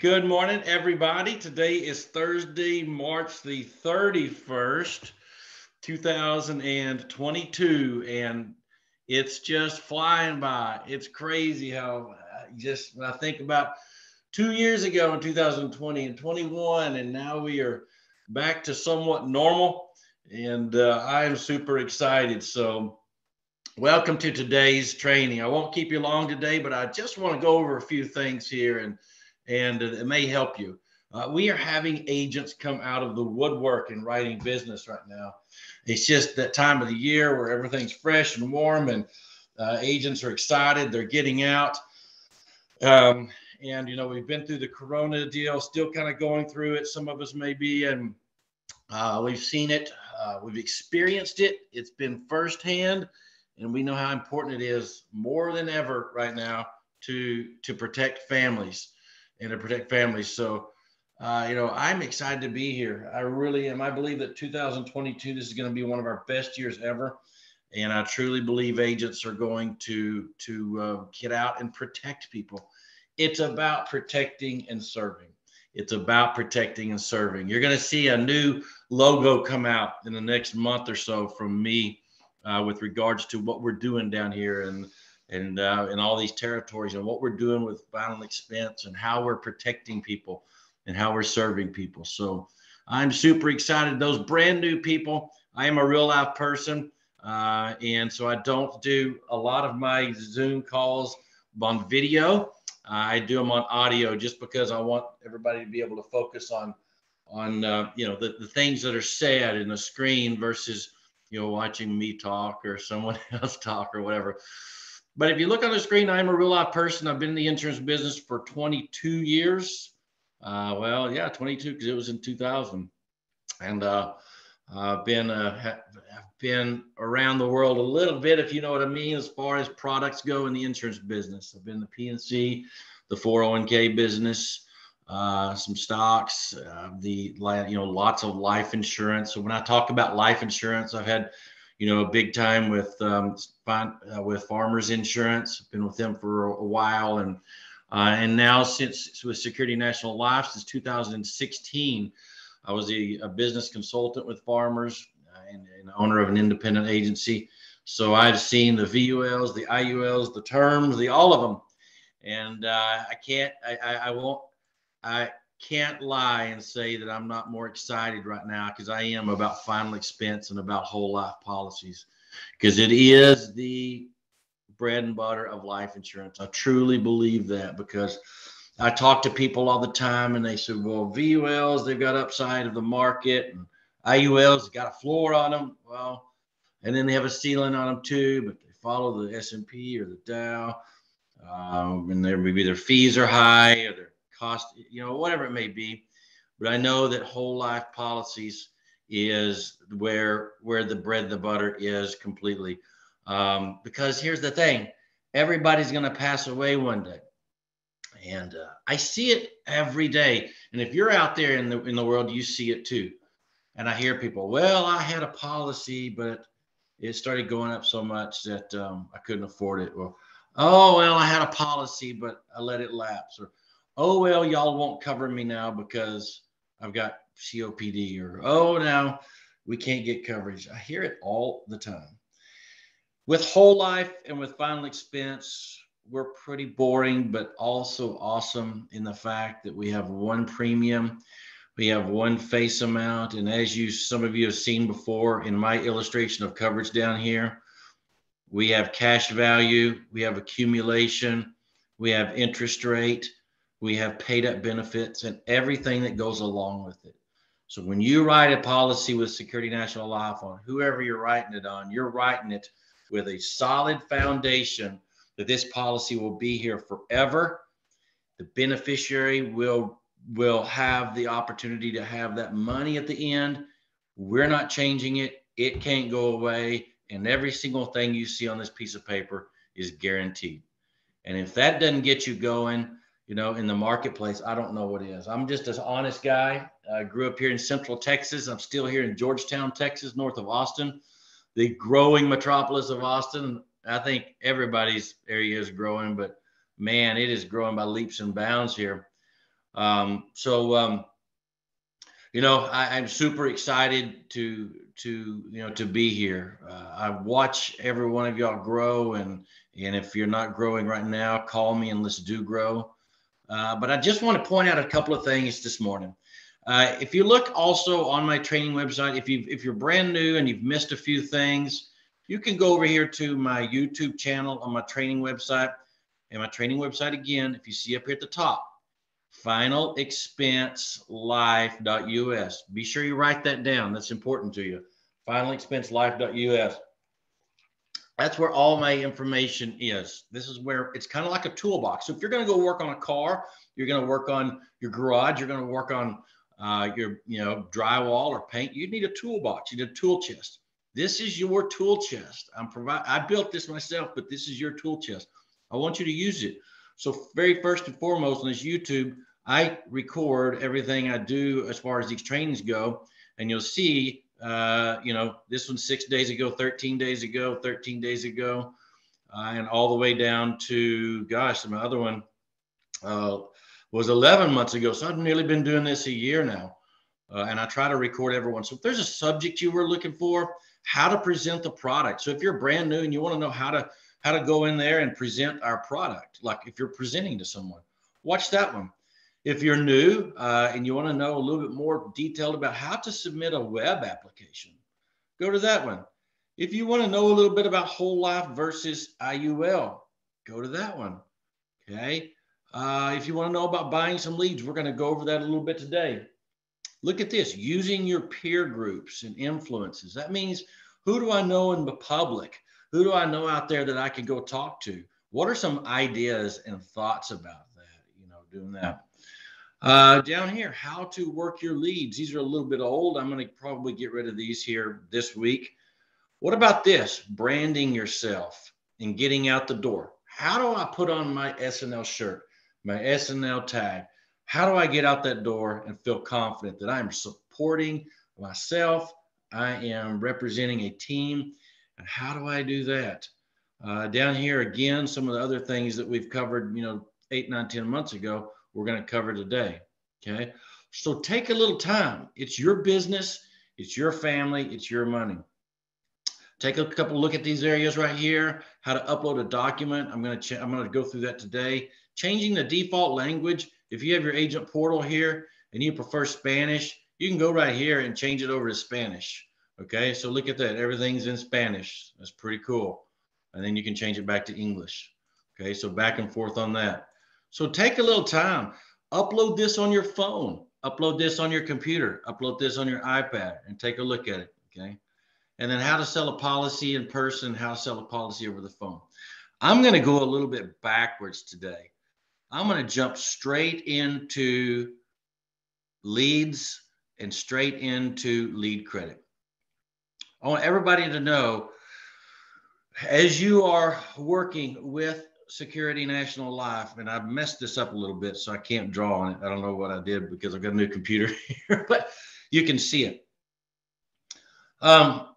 Good morning, everybody. Today is Thursday, March the 31st, 2022, and it's just flying by. It's crazy how uh, just when I think about two years ago in 2020 and 21, and now we are back to somewhat normal, and uh, I am super excited. So, welcome to today's training. I won't keep you long today, but I just want to go over a few things here and and it may help you. Uh, we are having agents come out of the woodwork in writing business right now. It's just that time of the year where everything's fresh and warm, and uh, agents are excited. They're getting out. Um, and, you know, we've been through the Corona deal, still kind of going through it. Some of us may be, and uh, we've seen it, uh, we've experienced it. It's been firsthand, and we know how important it is more than ever right now to to protect families and to protect families. So, uh, you know, I'm excited to be here. I really am. I believe that 2022, this is going to be one of our best years ever. And I truly believe agents are going to to uh, get out and protect people. It's about protecting and serving. It's about protecting and serving. You're going to see a new logo come out in the next month or so from me uh, with regards to what we're doing down here and and uh, in all these territories and what we're doing with final expense and how we're protecting people and how we're serving people. So I'm super excited. Those brand new people, I am a real life person. Uh, and so I don't do a lot of my Zoom calls on video. Uh, I do them on audio just because I want everybody to be able to focus on on uh, you know the, the things that are said in the screen versus you know watching me talk or someone else talk or whatever. But if you look on the screen, I'm a real life person. I've been in the insurance business for 22 years. Uh, well, yeah, 22 because it was in 2000, and uh, I've been uh, have been around the world a little bit, if you know what I mean, as far as products go in the insurance business. I've been the PNC, the 401k business, uh, some stocks, uh, the you know lots of life insurance. So when I talk about life insurance, I've had you know, big time with um, uh, with Farmers Insurance. Been with them for a, while, and uh, and now since with Security National Life since 2016, I was a, a business consultant with Farmers uh, and, and, owner of an independent agency. So I've seen the VULs, the IULs, the terms, the all of them, and uh, I can't, I, I, I won't, I can't lie and say that I'm not more excited right now because I am about final expense and about whole life policies because it is the bread and butter of life insurance. I truly believe that because I talk to people all the time and they say, well, VULs, they've got upside of the market and IULs got a floor on them. Well, and then they have a ceiling on them too, but they follow the S&P or the Dow. Um, and maybe their fees are high or their cost, you know, whatever it may be. But I know that whole life policies is where where the bread the butter is completely. Um, because here's the thing, everybody's going to pass away one day, and uh, I see it every day. And if you're out there in the in the world, you see it too. And I hear people, well, I had a policy, but it started going up so much that um, I couldn't afford it. Well, oh well, I had a policy, but I let it lapse. Or oh well y'all won't cover me now because i've got copd or oh now we can't get coverage. I hear it all the time. With whole life and with final expense we're pretty boring but also awesome in the fact that we have one premium we have one face amount and as you some of you have seen before in my illustration of coverage down here we have cash value we have accumulation we have interest rate we have paid up benefits and everything that goes along with it. So when you write a policy with Security National Life on whoever you're writing it on, you're writing it with a solid foundation that this policy will be here forever. The beneficiary will will have the opportunity to have that money at the end. We're not changing it. It can't go away. And every single thing you see on this piece of paper is guaranteed. And if that doesn't get you going, you know, in the marketplace, I don't know what is. I'm just an honest guy. I grew up here in Central Texas. I'm still here in Georgetown, Texas, north of Austin, the growing metropolis of Austin. I think everybody's area is growing, but man, it is growing by leaps and bounds here. Um, so, um, you know, I, am super excited to to you know to be here. Uh, I watch every one of y'all grow, and and if you're not growing right now, call me and let's do grow. Uh, but I just want to point out a couple of things this morning. Uh, if you look also on my training website, if you if you're brand new and you've missed a few things, you can go over here to my YouTube channel on my training website. And my training website again, if you see up here at the top, finalexpenselife.us. Be sure you write that down. That's important to you. Finalexpenselife.us. That's where all my information is. This is where it's kind of like a toolbox. So if you're going to go work on a car, you're going to work on your garage, you're going to work on uh, your you know drywall or paint. You need a toolbox. You need a tool chest. This is your tool chest. I'm provide. I built this myself, but this is your tool chest. I want you to use it. So very first and foremost on this YouTube, I record everything I do as far as these trainings go, and you'll see, uh, you know, this one six days ago, 13 days ago, 13 days ago, uh, and all the way down to, gosh, my other one uh, was 11 months ago. So I've nearly been doing this a year now, uh, and I try to record everyone. So if there's a subject you were looking for, how to present the product. So if you're brand new and you want to know how to how to go in there and present our product. Like if you're presenting to someone, watch that one. If you're new uh, and you want to know a little bit more detailed about how to submit a web application, go to that one. If you want to know a little bit about whole life versus IUL, go to that one. Okay. Uh, if you want to know about buying some leads, we're going to go over that a little bit today. Look at this using your peer groups and influences. That means who do I know in the public? Who do I know out there that I can go talk to? What are some ideas and thoughts about that? You know, doing that. Uh, down here, how to work your leads. These are a little bit old. I'm going to probably get rid of these here this week. What about this? Branding yourself and getting out the door. How do I put on my SNL shirt, my SNL tag? How do I get out that door and feel confident that I'm supporting myself? I am representing a team and how do I do that? Uh, down here again, some of the other things that we've covered, you know, eight, nine, ten months ago, we're going to cover today. Okay. So take a little time. It's your business, it's your family, it's your money. Take a couple look at these areas right here. How to upload a document. I'm going to I'm going to go through that today. Changing the default language. If you have your agent portal here and you prefer Spanish, you can go right here and change it over to Spanish. Okay, so look at that. Everything's in Spanish. That's pretty cool. And then you can change it back to English. Okay, so back and forth on that. So take a little time. Upload this on your phone. Upload this on your computer. Upload this on your iPad and take a look at it. Okay. And then how to sell a policy in person, how to sell a policy over the phone. I'm going to go a little bit backwards today. I'm going to jump straight into leads and straight into lead credit. I want everybody to know as you are working with Security National Life, and I've messed this up a little bit, so I can't draw on it. I don't know what I did because I've got a new computer here, but you can see it. Um,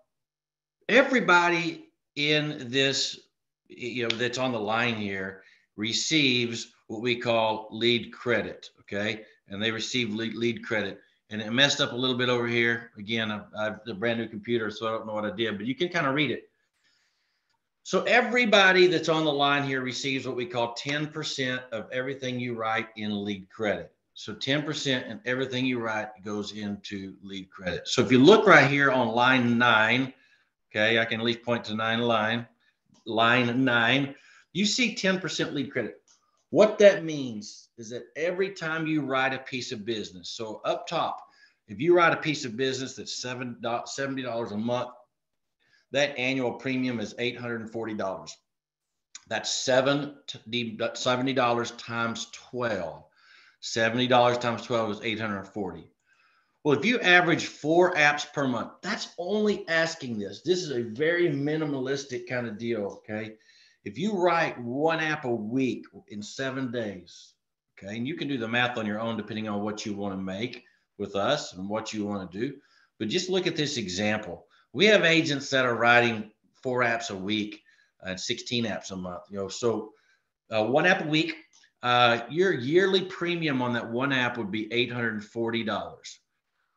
everybody in this, you know, that's on the line here receives what we call lead credit, okay? And they receive lead, lead credit and it messed up a little bit over here. Again, I, I have a brand new computer, so I don't know what I did, but you can kind of read it. So everybody that's on the line here receives what we call 10% of everything you write in lead credit. So 10% and everything you write goes into lead credit. So if you look right here on line nine, okay, I can at least point to nine line, line nine, you see 10% lead credit. What that means is that every time you write a piece of business, so up top, if you write a piece of business that's seven seventy dollars a month, that annual premium is eight hundred and forty dollars. That's seven seventy dollars times twelve. Seventy dollars times twelve is eight hundred and forty. Well, if you average four apps per month, that's only asking this. This is a very minimalistic kind of deal. Okay. If you write one app a week in seven days, Okay. And you can do the math on your own depending on what you want to make with us and what you want to do. But just look at this example. We have agents that are writing four apps a week and 16 apps a month. You know, so uh, one app a week. uh, your yearly premium on that one app would be $840.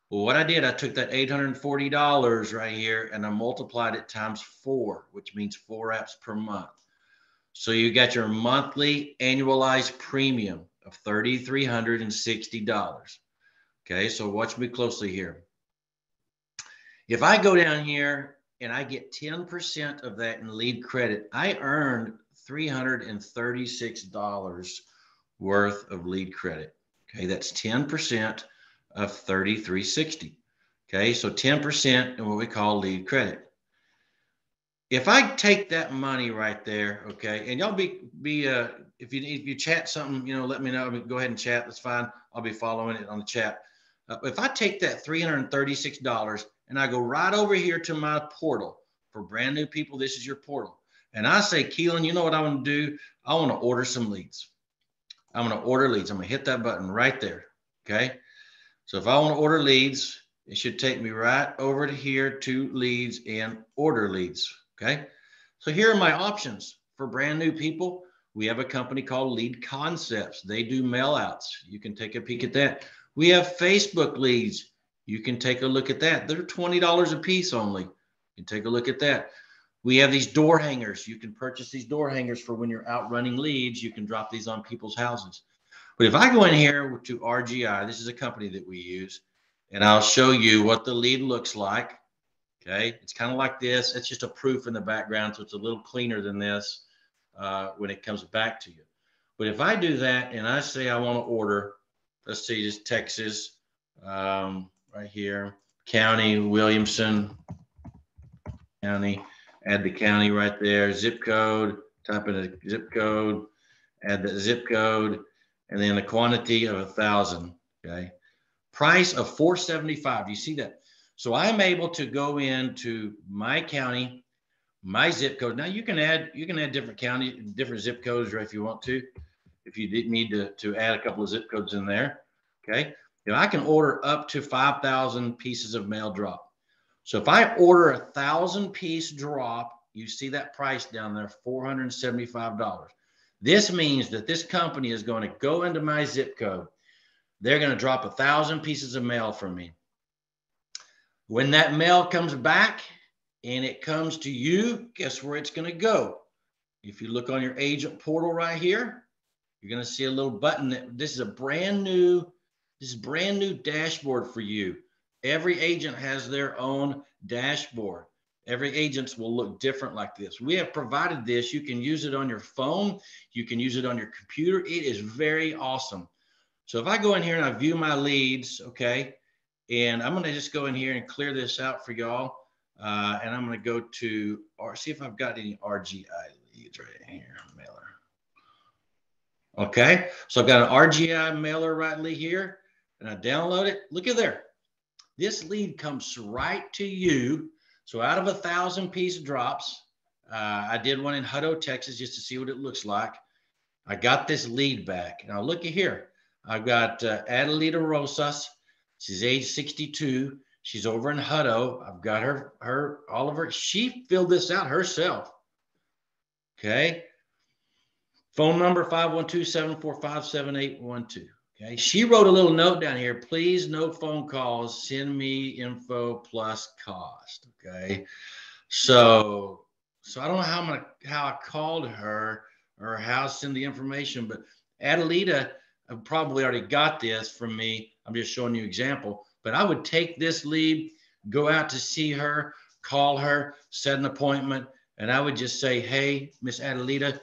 Well, what I did, I took that $840 right here and I multiplied it times four, which means four apps per month. So you got your monthly annualized premium of $3,360. Okay, so watch me closely here. If I go down here and I get 10% of that in lead credit, I earned $336 worth of lead credit. Okay, that's 10% of 3360. Okay, so 10% in what we call lead credit. If I take that money right there, okay, and y'all be be uh if you if you chat something, you know, let me know. Go ahead and chat. That's fine. I'll be following it on the chat. Uh, if I take that $336 and I go right over here to my portal for brand new people, this is your portal. And I say, Keelan, you know what I want to do? I want to order some leads. I'm going to order leads. I'm going to hit that button right there. Okay. So if I want to order leads, it should take me right over to here to leads and order leads. Okay. So here are my options for brand new people. We have a company called Lead Concepts. They do mail outs. You can take a peek at that. We have Facebook leads. You can take a look at that. They're $20 a piece only. You can take a look at that. We have these door hangers. You can purchase these door hangers for when you're out running leads. You can drop these on people's houses. But if I go in here to RGI, this is a company that we use, and I'll show you what the lead looks like. Okay, it's kind of like this. It's just a proof in the background, so it's a little cleaner than this uh, when it comes back to you. But if I do that and I say I want to order, let's see, just Texas, um, right here, county, Williamson County, add the county right there, zip code, type in a zip code, add the zip code, and then a quantity of a thousand. Okay. Price of 475. You see that? So I'm able to go into my county, my zip code. Now you can add you can add different county, different zip codes, right? If you want to, if you need to, to add a couple of zip codes in there. Okay. Know, I can order up to 5,000 pieces of mail drop. So if I order a thousand piece drop, you see that price down there, $475. This means that this company is going to go into my zip code. They're going to drop a thousand pieces of mail from me. When that mail comes back and it comes to you, guess where it's going to go? If you look on your agent portal right here, you're going to see a little button that this is a brand new, this is brand new dashboard for you. Every agent has their own dashboard. Every agents will look different like this. We have provided this. You can use it on your phone. You can use it on your computer. It is very awesome. So if I go in here and I view my leads, okay, and I'm going to just go in here and clear this out for y'all. Uh, and I'm going to go to, or see if I've got any RGI leads right here, mailer. Okay, so I've got an RGI mailer right here, and I download it. Look at there. This lead comes right to you so out of a thousand piece drops, uh, I did one in Hutto, Texas, just to see what it looks like. I got this lead back. Now look at here. I've got uh, Adelita Rosas. She's age 62. She's over in Hutto. I've got her, her, all of her. She filled this out herself. Okay. Phone number 512 745 7812. Okay. She wrote a little note down here. Please, no phone calls. Send me info plus cost. Okay. So, so I don't know how gonna, how I called her or how to send the information, but Adelita uh, probably already got this from me. I'm just showing you example. But I would take this lead, go out to see her, call her, set an appointment, and I would just say, "Hey, Miss Adelita,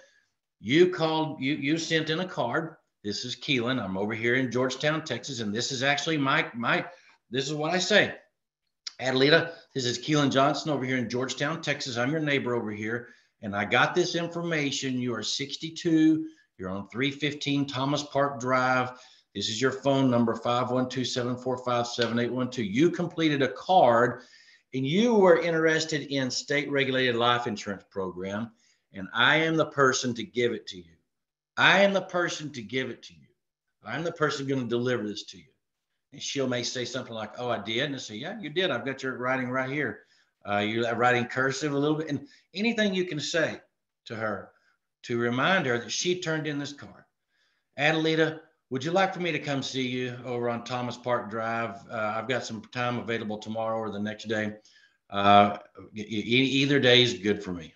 you called, you you sent in a card this is Keelan. I'm over here in Georgetown, Texas, and this is actually my my. This is what I say. Adelita, this is Keelan Johnson over here in Georgetown, Texas. I'm your neighbor over here, and I got this information. You are 62. You're on 315 Thomas Park Drive. This is your phone number 512-745-7812. You completed a card and you were interested in state regulated life insurance program and I am the person to give it to you. I am the person to give it to you. I'm the person going to deliver this to you. And she'll may say something like, "Oh, I did," and I say, "Yeah, you did. I've got your writing right here. Uh, you're writing cursive a little bit, and anything you can say to her to remind her that she turned in this card." Adelita, would you like for me to come see you over on Thomas Park Drive? Uh, I've got some time available tomorrow or the next day. Uh, e- either day is good for me.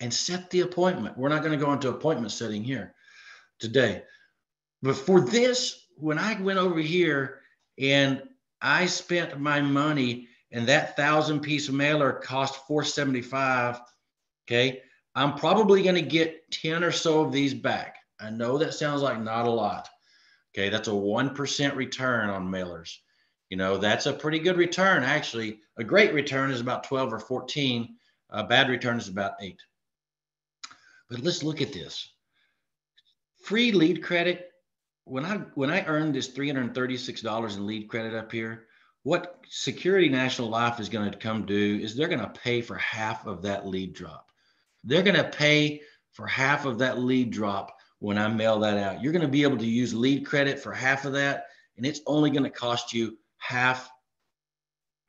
And set the appointment. We're not going to go into appointment setting here today. But for this, when I went over here and I spent my money and that thousand piece mailer cost 475, okay, I'm probably going to get 10 or so of these back. I know that sounds like not a lot. Okay, that's a 1% return on mailers. You know, that's a pretty good return, actually. A great return is about 12 or 14. A bad return is about eight. But let's look at this. Free lead credit. When I when I earned this $336 in lead credit up here, what Security National Life is going to come do is they're going to pay for half of that lead drop. They're going to pay for half of that lead drop when I mail that out. You're going to be able to use lead credit for half of that, and it's only going to cost you half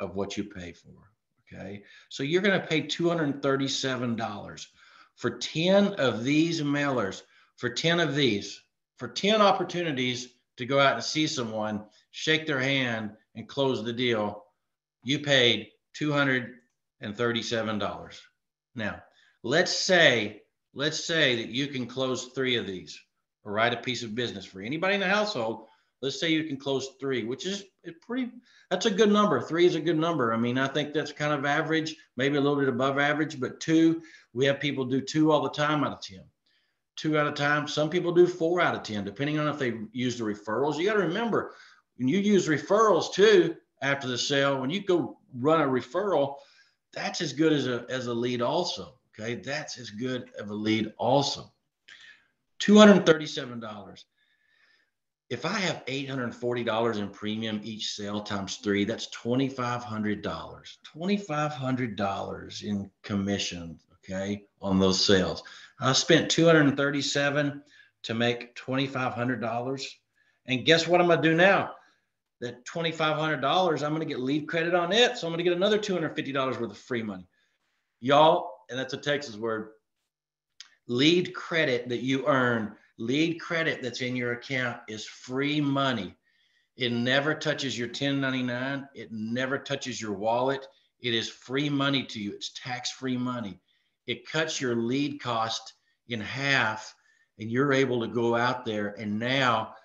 of what you pay for. Okay. So you're going to pay $237 for 10 of these mailers, for 10 of these, for 10 opportunities to go out and see someone, shake their hand, and close the deal. You paid $237. Now, let's say let's say that you can close three of these or write a piece of business for anybody in the household. Let's say you can close three, which is pretty, that's a good number. Three is a good number. I mean, I think that's kind of average, maybe a little bit above average, but two, we have people do two all the time out of 10. Two out of time. Some people do four out of 10, depending on if they use the referrals. You got to remember when you use referrals too after the sale, when you go run a referral, that's as good as a, as a lead also. Okay, that's as good of a lead also. $237. If I have $840 in premium each sale times three, that's $2,500. $2,500 in commission, okay, on those sales. I spent 237 to make $2,500. And guess what I'm going to do now? That $2,500, I'm going to get lead credit on it. So I'm going to get another $250 worth of free money. Y'all, and that's a Texas word. Lead credit that you earn, lead credit that's in your account is free money. It never touches your 1099. It never touches your wallet. It is free money to you. It's tax free money. It cuts your lead cost in half, and you're able to go out there. And now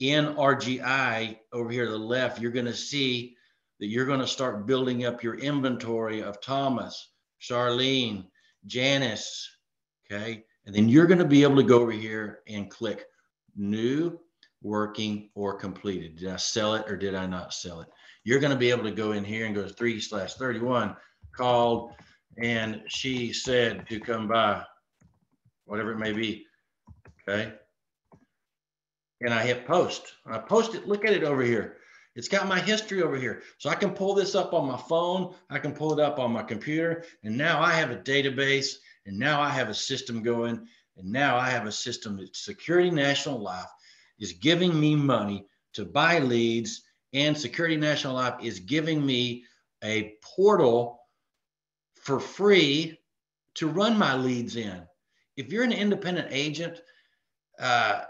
in RGI over here to the left, you're going to see that you're going to start building up your inventory of Thomas, Charlene, Janice, okay? And then you're going to be able to go over here and click new, working, or completed. Did I sell it or did I not sell it? You're going to be able to go in here and go to 3 slash 31, called, and she said to come by, whatever it may be, okay? And I hit post. I post it, look at it over here. It's got my history over here. So I can pull this up on my phone. I can pull it up on my computer. And now I have a database and now I have a system going. And now I have a system that Security National Life is giving me money to buy leads. And Security National Life is giving me a portal for free to run my leads in. If you're an independent agent, uh,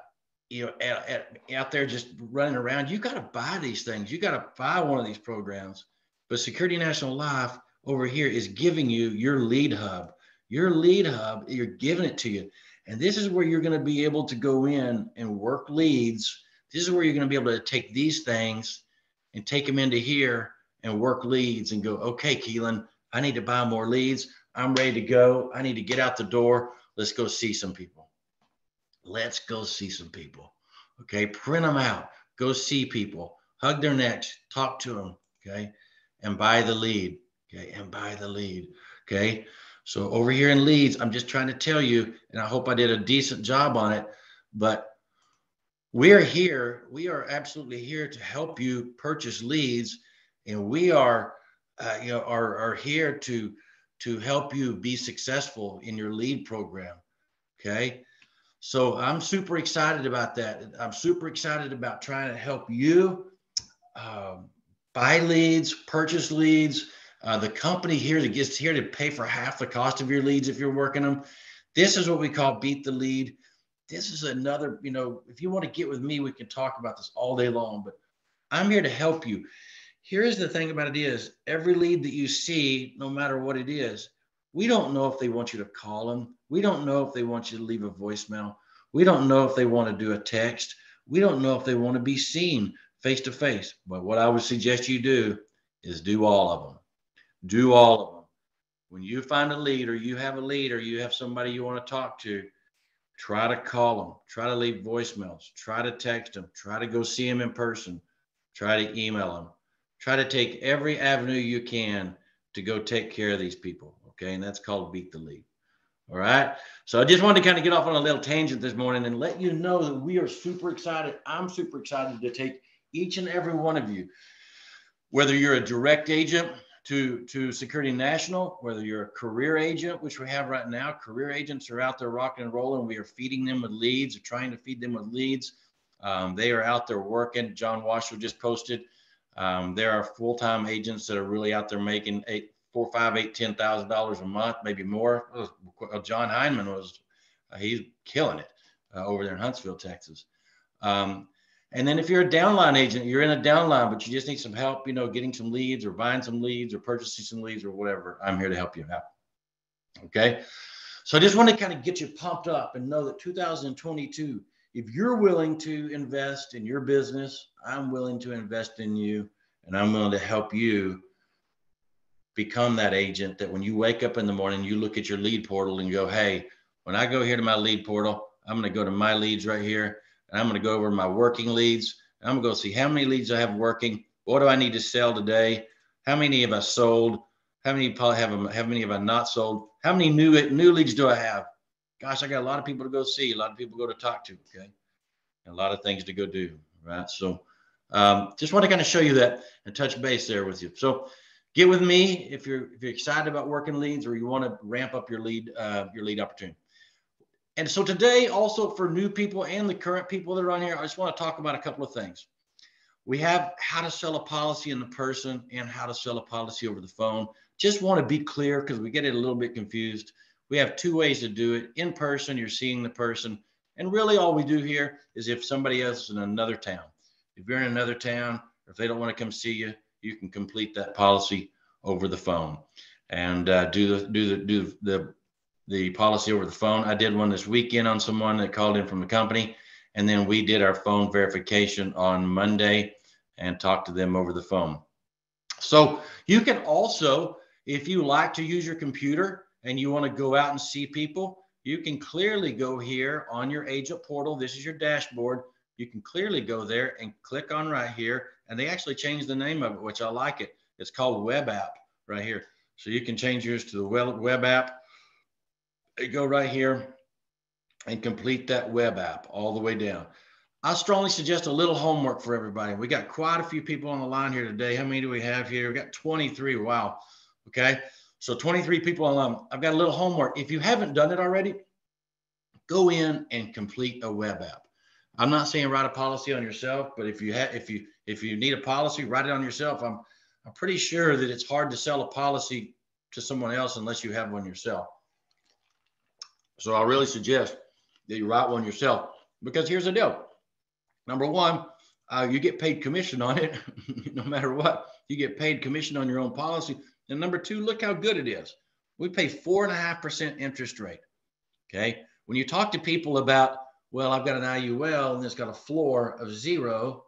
you know, at, at, out there just running around, you got to buy these things. You got to buy one of these programs. But Security National Life over here is giving you your lead hub. Your lead hub, you're giving it to you. And this is where you're going to be able to go in and work leads. This is where you're going to be able to take these things and take them into here and work leads and go, okay, Keelan, I need to buy more leads. I'm ready to go. I need to get out the door. Let's go see some people. Let's go see some people. Okay. Print them out. Go see people. Hug their necks. Talk to them. Okay. And buy the lead. Okay. And buy the lead. Okay. So over here in leads, I'm just trying to tell you, and I hope I did a decent job on it, but we're here. We are absolutely here to help you purchase leads. And we are, uh, you know, are, are here to, to help you be successful in your lead program. Okay. So I'm super excited about that. I'm super excited about trying to help you um, buy leads, purchase leads. Uh, the company here that gets here to pay for half the cost of your leads if you're working them. This is what we call beat the lead. this is another, you know, if you want to get with me, we can talk about this all day long, but I'm here to help you. Here's the thing about it is every lead that you see, no matter what it is, we don't know if they want you to call them. We don't know if they want you to leave a voicemail. We don't know if they want to do a text. We don't know if they want to be seen face to face. But what I would suggest you do is do all of them. Do all of them. When you find a lead or you have a lead or you have somebody you want to talk to, try to call them, try to leave voicemails, try to text them, try to go see them in person, try to email them, try to take every avenue you can to go take care of these people. Okay. And that's called beat the lead. All right. So I just wanted to kind of get off on a little tangent this morning and let you know that we are super excited. I'm super excited to take each and every one of you, whether you're a direct agent, to, to Security National, whether you're a career agent, which we have right now, career agents are out there rocking and rolling. We are feeding them with leads or trying to feed them with leads. Um, they are out there working. John Washoe just posted. Um, there are full-time agents that are really out there making eight, four, five, eight, ten thousand dollars a month, maybe more. Uh, John Heineman was uh, he's killing it uh, over there in Huntsville, Texas. Um, and then if you're a downline agent, you're in a downline, but you just need some help, you know, getting some leads or buying some leads or purchasing some leads or whatever. I'm here to help you out. Okay. So I just want to kind of get you pumped up and know that 2022, if you're willing to invest in your business, I'm willing to invest in you and I'm willing to help you become that agent that when you wake up in the morning, you look at your lead portal and go, Hey, when I go here to my lead portal, I'm going to go to my leads right here and I'm going to go over my working leads. I'm going to go see how many leads I have working. What do I need to sell today? How many have I sold? How many have how many have I not sold? How many new new leads do I have? Gosh, I got a lot of people to go see, a lot of people to go to talk to. Okay, and a lot of things to go do. Right. So, um, just want to kind of show you that and touch base there with you. So, get with me if you're if you're excited about working leads or you want to ramp up your lead uh, your lead opportunity. And so today, also for new people and the current people that are on here, I just want to talk about a couple of things. We have how to sell a policy in the person and how to sell a policy over the phone. Just want to be clear because we get it a little bit confused. We have two ways to do it. In person, you're seeing the person. And really all we do here is if somebody else is in another town. If you're in another town, or if they don't want to come see you, you can complete that policy over the phone and uh, do the do the do the the policy over the phone. I did one this weekend on someone that called in from the company. And then we did our phone verification on Monday and talked to them over the phone. So you can also, if you like to use your computer and you want to go out and see people, you can clearly go here on your agent portal. This is your dashboard. You can clearly go there and click on right here. And they actually changed the name of it, which I like it. It's called Web App right here. So you can change yours to the Web App you go right here and complete that web app all the way down. I strongly suggest a little homework for everybody. We got quite a few people on the line here today. How many do we have here? We got 23. Wow. Okay. So 23 people. I've got a little homework. If you haven't done it already, go in and complete a web app. I'm not saying write a policy on yourself, but if you have if you if you need a policy, write it on yourself. I'm I'm pretty sure that it's hard to sell a policy to someone else unless you have one yourself. So I really suggest that you write one yourself because here's the deal. Number one, uh, you get paid commission on it, no matter what. You get paid commission on your own policy. And number two, look how good it is. We pay four and a half percent interest rate. Okay. When you talk to people about, well, I've got an IUL and it's got a floor of zero,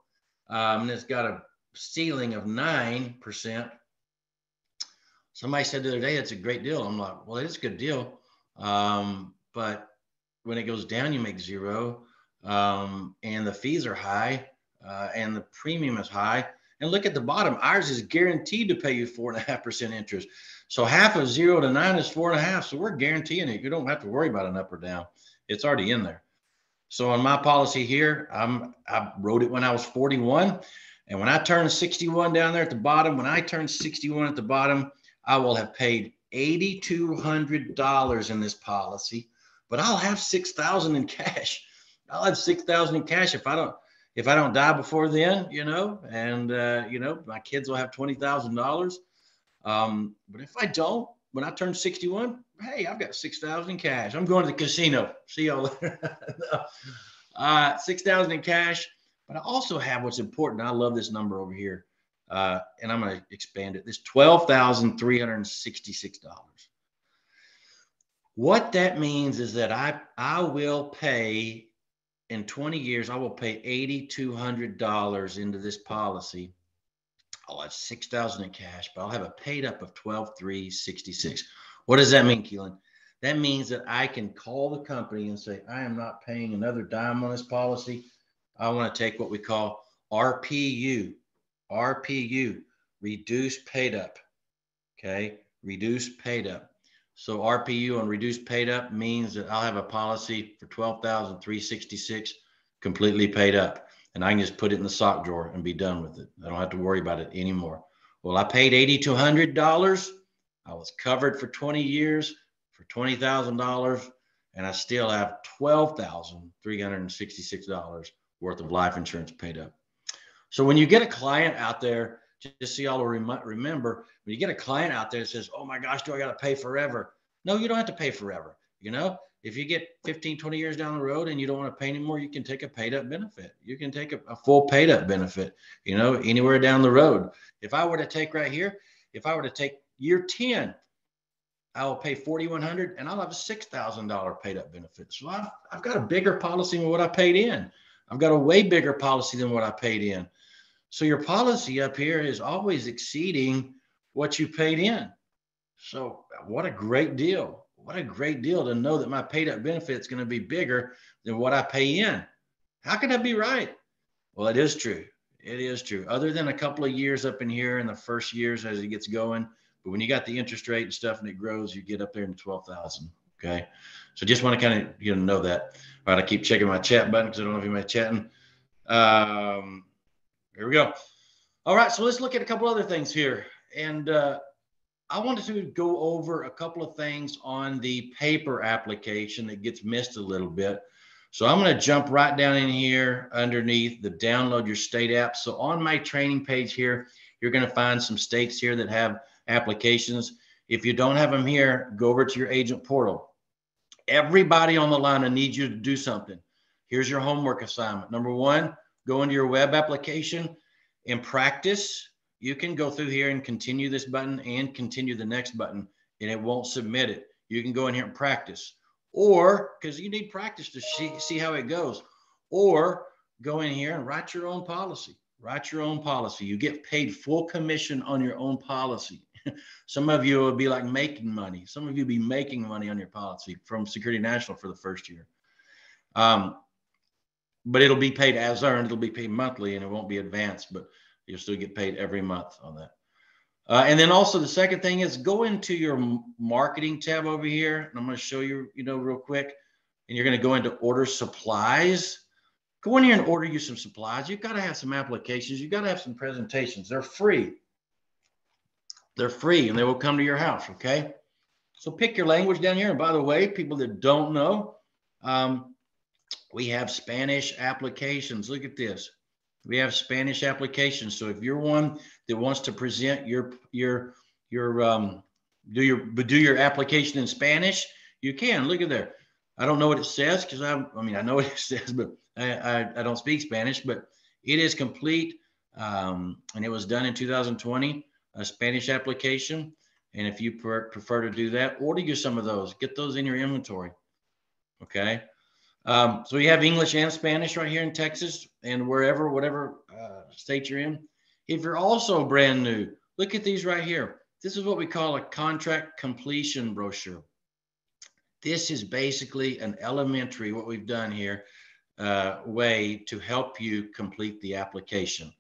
um, and it's got a ceiling of nine percent. Somebody said the other day it's a great deal. I'm like, well, it's a good deal. Um, but when it goes down, you make zero, um, and the fees are high, uh, and the premium is high. And look at the bottom. Ours is guaranteed to pay you four and a half percent interest. So half of zero to nine is four and a half. So we're guaranteeing it. You don't have to worry about an up or down. It's already in there. So on my policy here, I'm I wrote it when I was 41. And when I turn 61 down there at the bottom, when I turn 61 at the bottom, I will have paid $8,200 in this policy but I'll have 6,000 in cash. I'll have 6,000 in cash if I don't, if I don't die before then, you know, and, uh, you know, my kids will have $20,000. Um, but if I don't, when I turn 61, hey, I've got 6,000 in cash. I'm going to the casino. See y'all later. uh, 6,000 in cash. But I also have what's important. I love this number over here. Uh, and I'm going to expand it. This $12,366. What that means is that I, I will pay in 20 years, I will pay $8,200 into this policy. I'll have 6,000 in cash, but I'll have a paid up of 12,366. What does that mean, Keelan? That means that I can call the company and say, I am not paying another dime on this policy. I want to take what we call RPU, RPU, reduced paid up. Okay, reduced paid up. So RPU on reduced paid up means that I'll have a policy for 12,366 completely paid up and I can just put it in the sock drawer and be done with it. I don't have to worry about it anymore. Well, I paid $8,200. I was covered for 20 years for $20,000 and I still have $12,366 worth of life insurance paid up. So when you get a client out there just so y'all will rem- remember when you get a client out there that says, Oh my gosh, do I got to pay forever? No, you don't have to pay forever. You know, if you get 15, 20 years down the road and you don't want to pay anymore, you can take a paid up benefit. You can take a, a full paid up benefit, you know, anywhere down the road. If I were to take right here, if I were to take year 10, I will pay 4,100 and I'll have a $6,000 paid up benefit. So I've, I've got a bigger policy than what I paid in. I've got a way bigger policy than what I paid in. So your policy up here is always exceeding what you paid in. So what a great deal. What a great deal to know that my paid up benefit is going to be bigger than what I pay in. How can that be right? Well, it is true. It is true. Other than a couple of years up in here in the first years as it gets going, but when you got the interest rate and stuff and it grows, you get up there in 12,000. Okay. So just want to kind of you know know that. All right, I keep checking my chat button because I don't know if anybody's chatting. Um, here we go. All right, so let's look at a couple other things here. And uh, I wanted to go over a couple of things on the paper application that gets missed a little bit. So I'm going to jump right down in here underneath the download your state app. So on my training page here, you're going to find some states here that have applications. If you don't have them here, go over to your agent portal. Everybody on the line, I need you to do something. Here's your homework assignment. Number one, go into your web application and practice. You can go through here and continue this button and continue the next button, and it won't submit it. You can go in here and practice, or because you need practice to see, see how it goes, or go in here and write your own policy. Write your own policy. You get paid full commission on your own policy. Some of you will be like making money. Some of you will be making money on your policy from Security National for the first year. Um, but it'll be paid as earned. It'll be paid monthly and it won't be advanced, but you'll still get paid every month on that. Uh, and then also the second thing is go into your marketing tab over here. And I'm going to show you, you know, real quick. And you're going to go into order supplies. Go in here and order you some supplies. You've got to have some applications. You've got to have some presentations. They're free. They're free and they will come to your house. Okay. So pick your language down here. And by the way, people that don't know, um, we have Spanish applications. Look at this. We have Spanish applications. So if you're one that wants to present your your your um, do your do your application in Spanish, you can. Look at there. I don't know what it says because I I mean I know what it says, but I, I, I don't speak Spanish. But it is complete, um, and it was done in 2020. A Spanish application, and if you prefer to do that, order you some of those. Get those in your inventory. Okay. Um, so we have English and Spanish right here in Texas and wherever, whatever uh, state you're in. If you're also brand new, look at these right here. This is what we call a contract completion brochure. This is basically an elementary, what we've done here, uh, way to help you complete the application.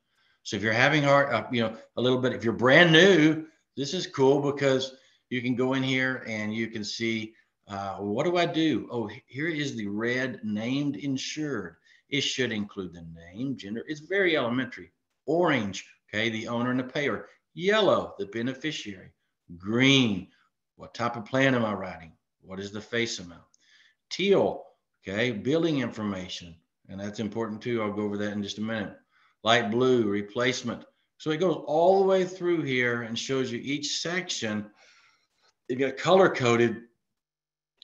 So if you're having hard, uh, you know, a little bit, if you're brand new, this is cool because you can go in here and you can see uh, what do I do? Oh, here is the red named insured. It should include the name, gender. It's very elementary. Orange, okay, the owner and the payer. Yellow, the beneficiary. Green, what type of plan am I writing? What is the face amount? Teal, okay, billing information. And that's important too. I'll go over that in just a minute. Light blue, replacement. So it goes all the way through here and shows you each section. It got color coded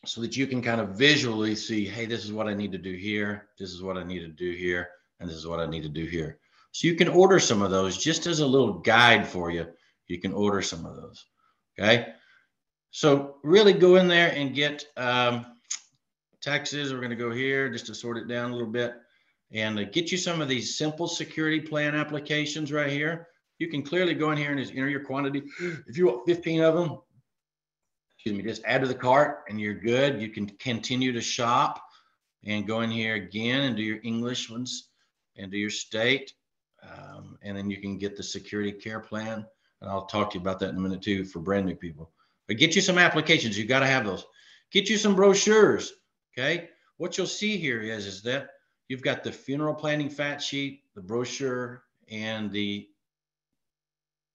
so that you can kind of visually see, hey, this is what I need to do here. This is what I need to do here. And this is what I need to do here. So you can order some of those just as a little guide for you. You can order some of those. Okay. So really go in there and get um, Texas. We're going to go here just to sort it down a little bit and uh, get you some of these simple security plan applications right here. You can clearly go in here and just enter your quantity. If you want 15 of them, excuse me, just add to the cart and you're good. You can continue to shop and go in here again and do your English ones and do your state. Um, and then you can get the security care plan. And I'll talk to you about that in a minute too for brand new people. But get you some applications. You've got to have those. Get you some brochures. Okay. What you'll see here is, is that you've got the funeral planning fact sheet, the brochure, and the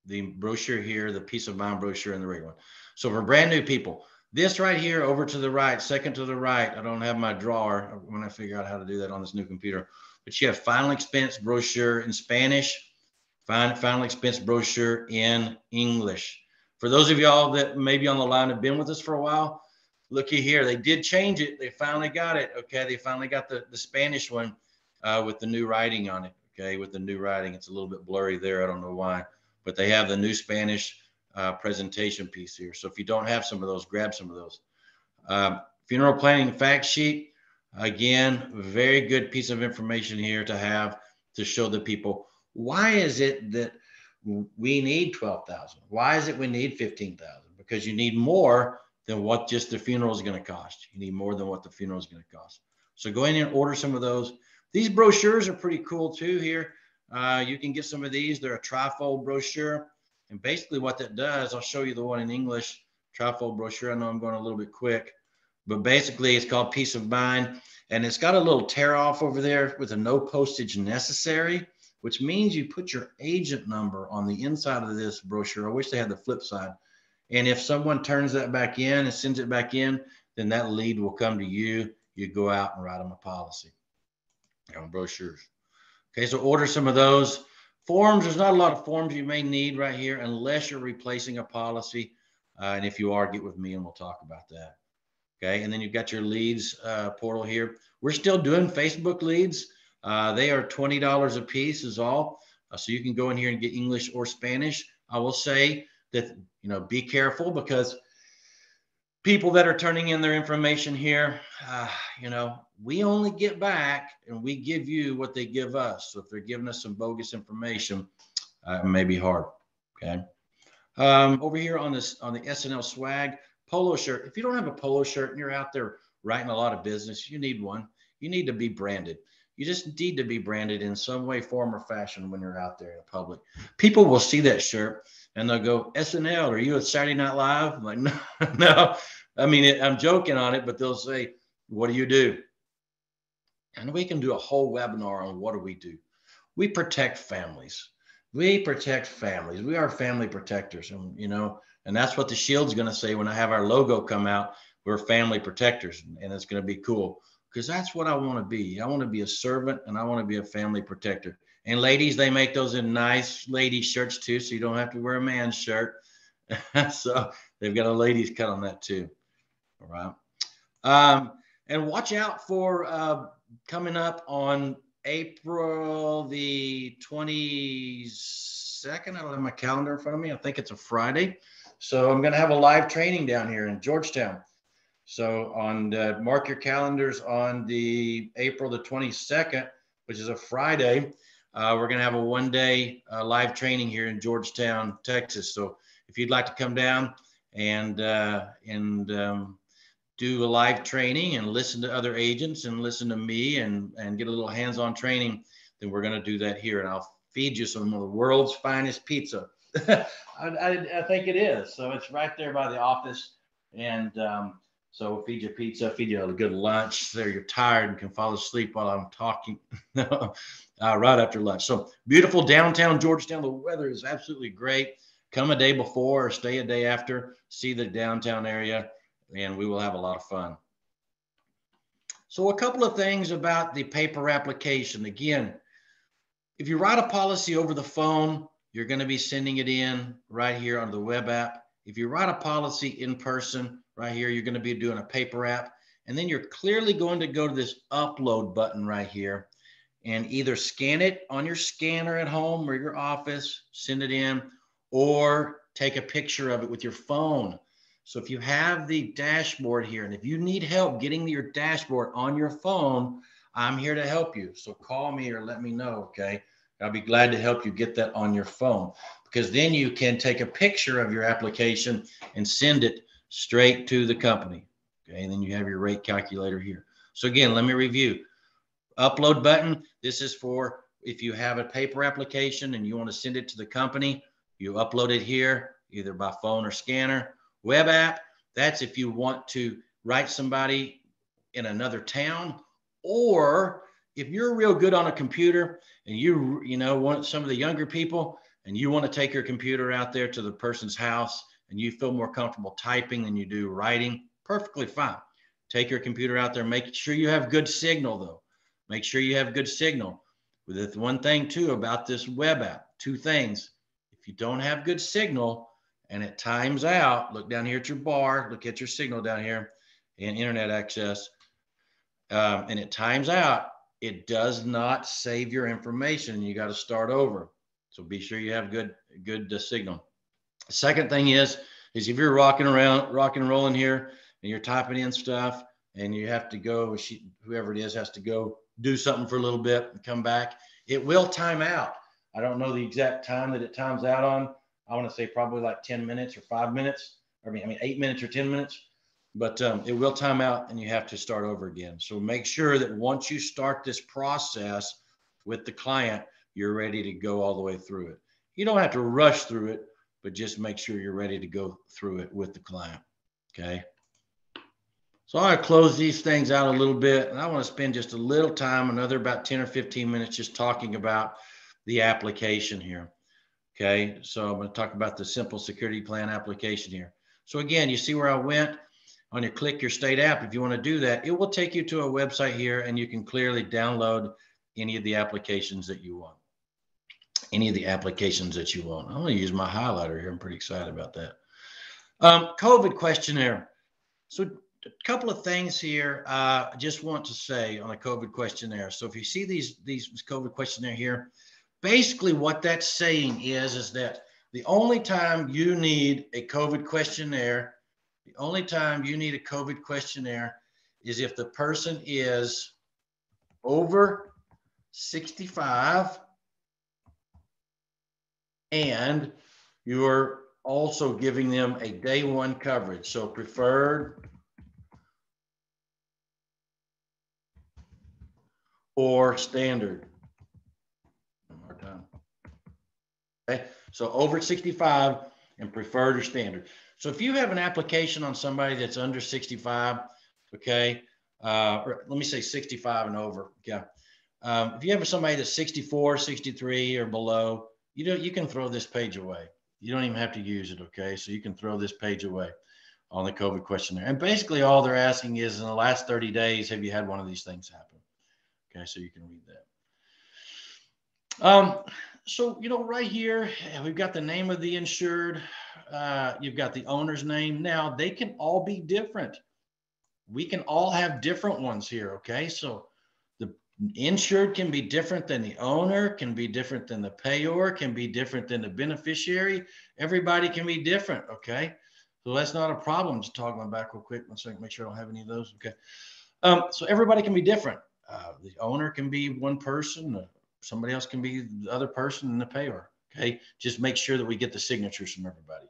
the brochure here, the peace of mind brochure, and the regular one. So for brand new people, this right here over to the right, second to the right, I don't have my drawer when I figure out how to do that on this new computer, but you have final expense brochure in Spanish, final, final expense brochure in English. For those of y'all that maybe on the line have been with us for a while, looky here, they did change it. They finally got it. Okay. They finally got the, the Spanish one uh, with the new writing on it. Okay. With the new writing, it's a little bit blurry there. I don't know why, but they have the new Spanish uh, presentation piece here. So if you don't have some of those, grab some of those. Um, funeral planning fact sheet. Again, very good piece of information here to have to show the people why is it that we need 12,000? Why is it we need 15,000? Because you need more than what just the funeral is going to cost. You need more than what the funeral is going to cost. So go in and order some of those. These brochures are pretty cool too here. Uh, you can get some of these. They're a trifold brochure. And basically what that does, I'll show you the one in English, trifold brochure. I know I'm going a little bit quick, but basically it's called Peace of Mind. And it's got a little tear off over there with a no postage necessary, which means you put your agent number on the inside of this brochure. I wish they had the flip side. And if someone turns that back in and sends it back in, then that lead will come to you. You go out and write them a policy on brochures. Okay, so order some of those. Forms, there's not a lot of forms you may need right here unless you're replacing a policy. Uh, and if you are, get with me and we'll talk about that. Okay, and then you've got your leads uh, portal here. We're still doing Facebook leads. Uh, they are $20 a piece is all. Uh, so you can go in here and get English or Spanish. I will say that, you know, be careful because people that are turning in their information here, uh, you know, we only get back and we give you what they give us. So if they're giving us some bogus information, uh, it may be hard. Okay. Um, over here on this on the SNL swag polo shirt. If you don't have a polo shirt and you're out there writing a lot of business, you need one. You need to be branded. You just need to be branded in some way, form, or fashion when you're out there in the public. People will see that shirt and they'll go, SNL, are you at Saturday Night Live? I'm like, no, no. I mean, it, I'm joking on it, but they'll say, what do you do? And we can do a whole webinar on what do we do. We protect families. We protect families. We are family protectors, and you know, and that's what the shield's going to say when I have our logo come out. We're family protectors, and it's going to be cool because that's what I want to be. I want to be a servant, and I want to be a family protector. And ladies, they make those in nice lady shirts too, so you don't have to wear a man's shirt. so they've got a ladies cut on that too. All right. Um, and watch out for uh, coming up on April the 22nd. I don't have my calendar in front of me. I think it's a Friday. So I'm going to have a live training down here in Georgetown. So on the, mark your calendars on the April the 22nd, which is a Friday. Uh, we're going to have a one day uh, live training here in Georgetown, Texas. So if you'd like to come down and, uh, and, um, do a live training and listen to other agents and listen to me and, and get a little hands-on training, then we're going to do that here. And I'll feed you some of the world's finest pizza. I, I, I, think it is. So it's right there by the office. And um, so we'll feed you pizza, feed you a good lunch. There you're tired and can fall asleep while I'm talking uh, right after lunch. So beautiful downtown Georgetown. The weather is absolutely great. Come a day before or stay a day after. See the downtown area and we will have a lot of fun. So a couple of things about the paper application. Again, if you write a policy over the phone, you're going to be sending it in right here on the web app. If you write a policy in person, right here, you're going to be doing a paper app. And then you're clearly going to go to this upload button right here and either scan it on your scanner at home or your office, send it in, or take a picture of it with your phone. So if you have the dashboard here, and if you need help getting your dashboard on your phone, I'm here to help you. So call me or let me know, okay? I'll be glad to help you get that on your phone because then you can take a picture of your application and send it straight to the company. Okay, and then you have your rate calculator here. So again, let me review. Upload button, this is for if you have a paper application and you want to send it to the company, you upload it here, either by phone or scanner. Web app, that's if you want to write somebody in another town, or if you're real good on a computer and you you know want some of the younger people and you want to take your computer out there to the person's house and you feel more comfortable typing than you do writing, perfectly fine. Take your computer out there, make sure you have good signal though. Make sure you have good signal. With one thing too about this web app, two things. If you don't have good signal and it times out, look down here at your bar, look at your signal down here in internet access, um, and it times out, it does not save your information. You got to start over. So be sure you have good good uh, signal. Second thing is is if you're rocking around, rocking and rolling here, and you're typing in stuff, and you have to go, she, whoever it is has to go do something for a little bit and come back. It will time out. I don't know the exact time that it times out on. I want to say probably like 10 minutes or five minutes. I mean, I mean, eight minutes or 10 minutes, but um, it will time out and you have to start over again. So make sure that once you start this process with the client, you're ready to go all the way through it. You don't have to rush through it, but just make sure you're ready to go through it with the client. Okay. So I close these things out a little bit and I want to spend just a little time, another about 10 or 15 minutes, just talking about the application here. Okay. So I'm going to talk about the simple security plan application here. So again, you see where I went on your click your state app. If you want to do that, it will take you to a website here and you can clearly download any of the applications that you want. Any of the applications that you want. I'm going to use my highlighter here. I'm pretty excited about that. Um, COVID questionnaire. So a couple of things here. Uh, I just want to say on a COVID questionnaire. So if you see these these COVID questionnaire here, basically what that's saying is is that the only time you need a COVID questionnaire, the only time you need a COVID questionnaire is if the person is over 65 and you're also giving them a day one coverage. So preferred or standard. One more time. Okay, so over 65 and preferred or standard. So if you have an application on somebody that's under 65, okay, uh, or let me say 65 and over, yeah. Um, if you have somebody that's 64, 63 or below, you know, you can throw this page away. You don't even have to use it, okay? So you can throw this page away on the COVID questionnaire. And basically all they're asking is in the last 30 days, have you had one of these things happen? Okay, so you can read that. Um, so, you know, right here, we've got the name of the insured. Uh, you've got the owner's name. Now, they can all be different. We can all have different ones here, okay? So the insured can be different than the owner, can be different than the payor, can be different than the beneficiary. Everybody can be different, okay? So that's not a problem. Just toggling back real quick. One second, make sure I don't have any of those, okay? Um, so everybody can be different. Uh, the owner can be one person, uh, somebody else can be the other person in the payer. Okay. Just make sure that we get the signatures from everybody.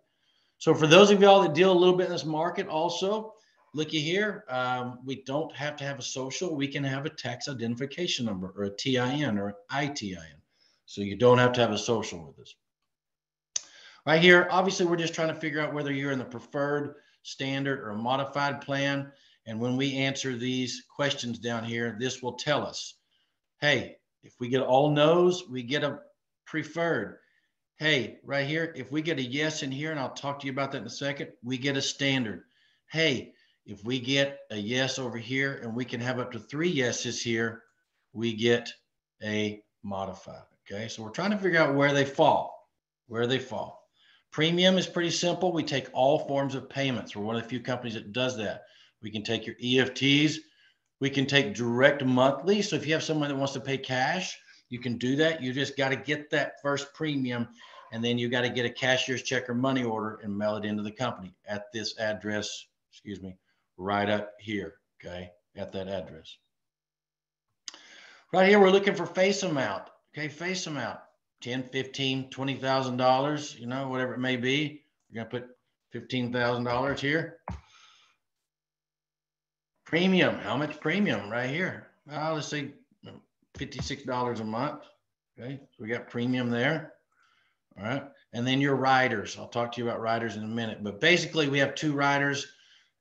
So for those of y'all that deal a little bit in this market also, looky here, um, we don't have to have a social. We can have a tax identification number or a TIN or an ITIN. So you don't have to have a social with us. Right here, obviously, we're just trying to figure out whether you're in the preferred, standard, or modified plan. And when we answer these questions down here, this will tell us, hey, if we get all no's, we get a preferred. Hey, right here, if we get a yes in here, and I'll talk to you about that in a second, we get a standard. Hey, if we get a yes over here and we can have up to three yeses here, we get a modified. Okay, so we're trying to figure out where they fall, where they fall. Premium is pretty simple. We take all forms of payments. We're one of the few companies that does that. We can take your EFTs. We can take direct monthly. So if you have someone that wants to pay cash, you can do that. You just got to get that first premium and then you got to get a cashier's check or money order and mail it into the company at this address, excuse me, right up here, okay, at that address. Right here, we're looking for face amount, okay, face amount, 10, 15, $20,000, you know, whatever it may be. We're going to put $15,000 here. Premium, how much premium right here? Let's say $56 a month. Okay, so we got premium there. All right. And then your riders. I'll talk to you about riders in a minute. But basically, we have two riders.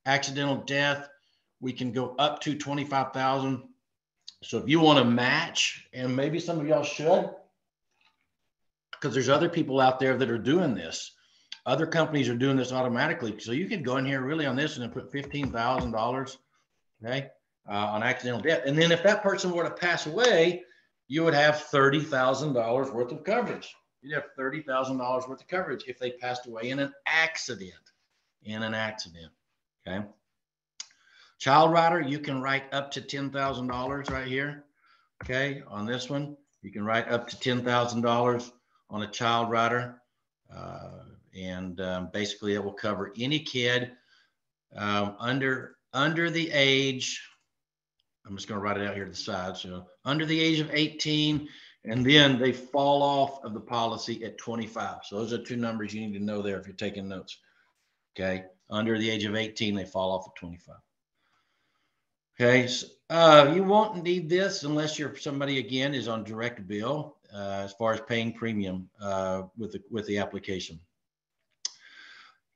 Accidental death, we can go up to 25,000. So if you want to match, and maybe some of y'all should, because there's other people out there that are doing this. Other companies are doing this automatically. So you could go in here really on this and put $15,000, okay, uh, on accidental death. And then if that person were to pass away, you would have $30,000 worth of coverage you'd have $30,000 worth of coverage if they passed away in an accident. In an accident. Okay. Child rider, you can write up to $10,000 right here. Okay. On this one, you can write up to $10,000 on a child rider. Uh, and um, basically, it will cover any kid um, under under the age. I'm just going to write it out here to the side. So under the age of 18 and then they fall off of the policy at 25. So those are two numbers you need to know there if you're taking notes. Okay. Under the age of 18, they fall off at 25. Okay. So, uh, you won't need this unless you're somebody again is on direct bill uh, as far as paying premium uh, with the with the application.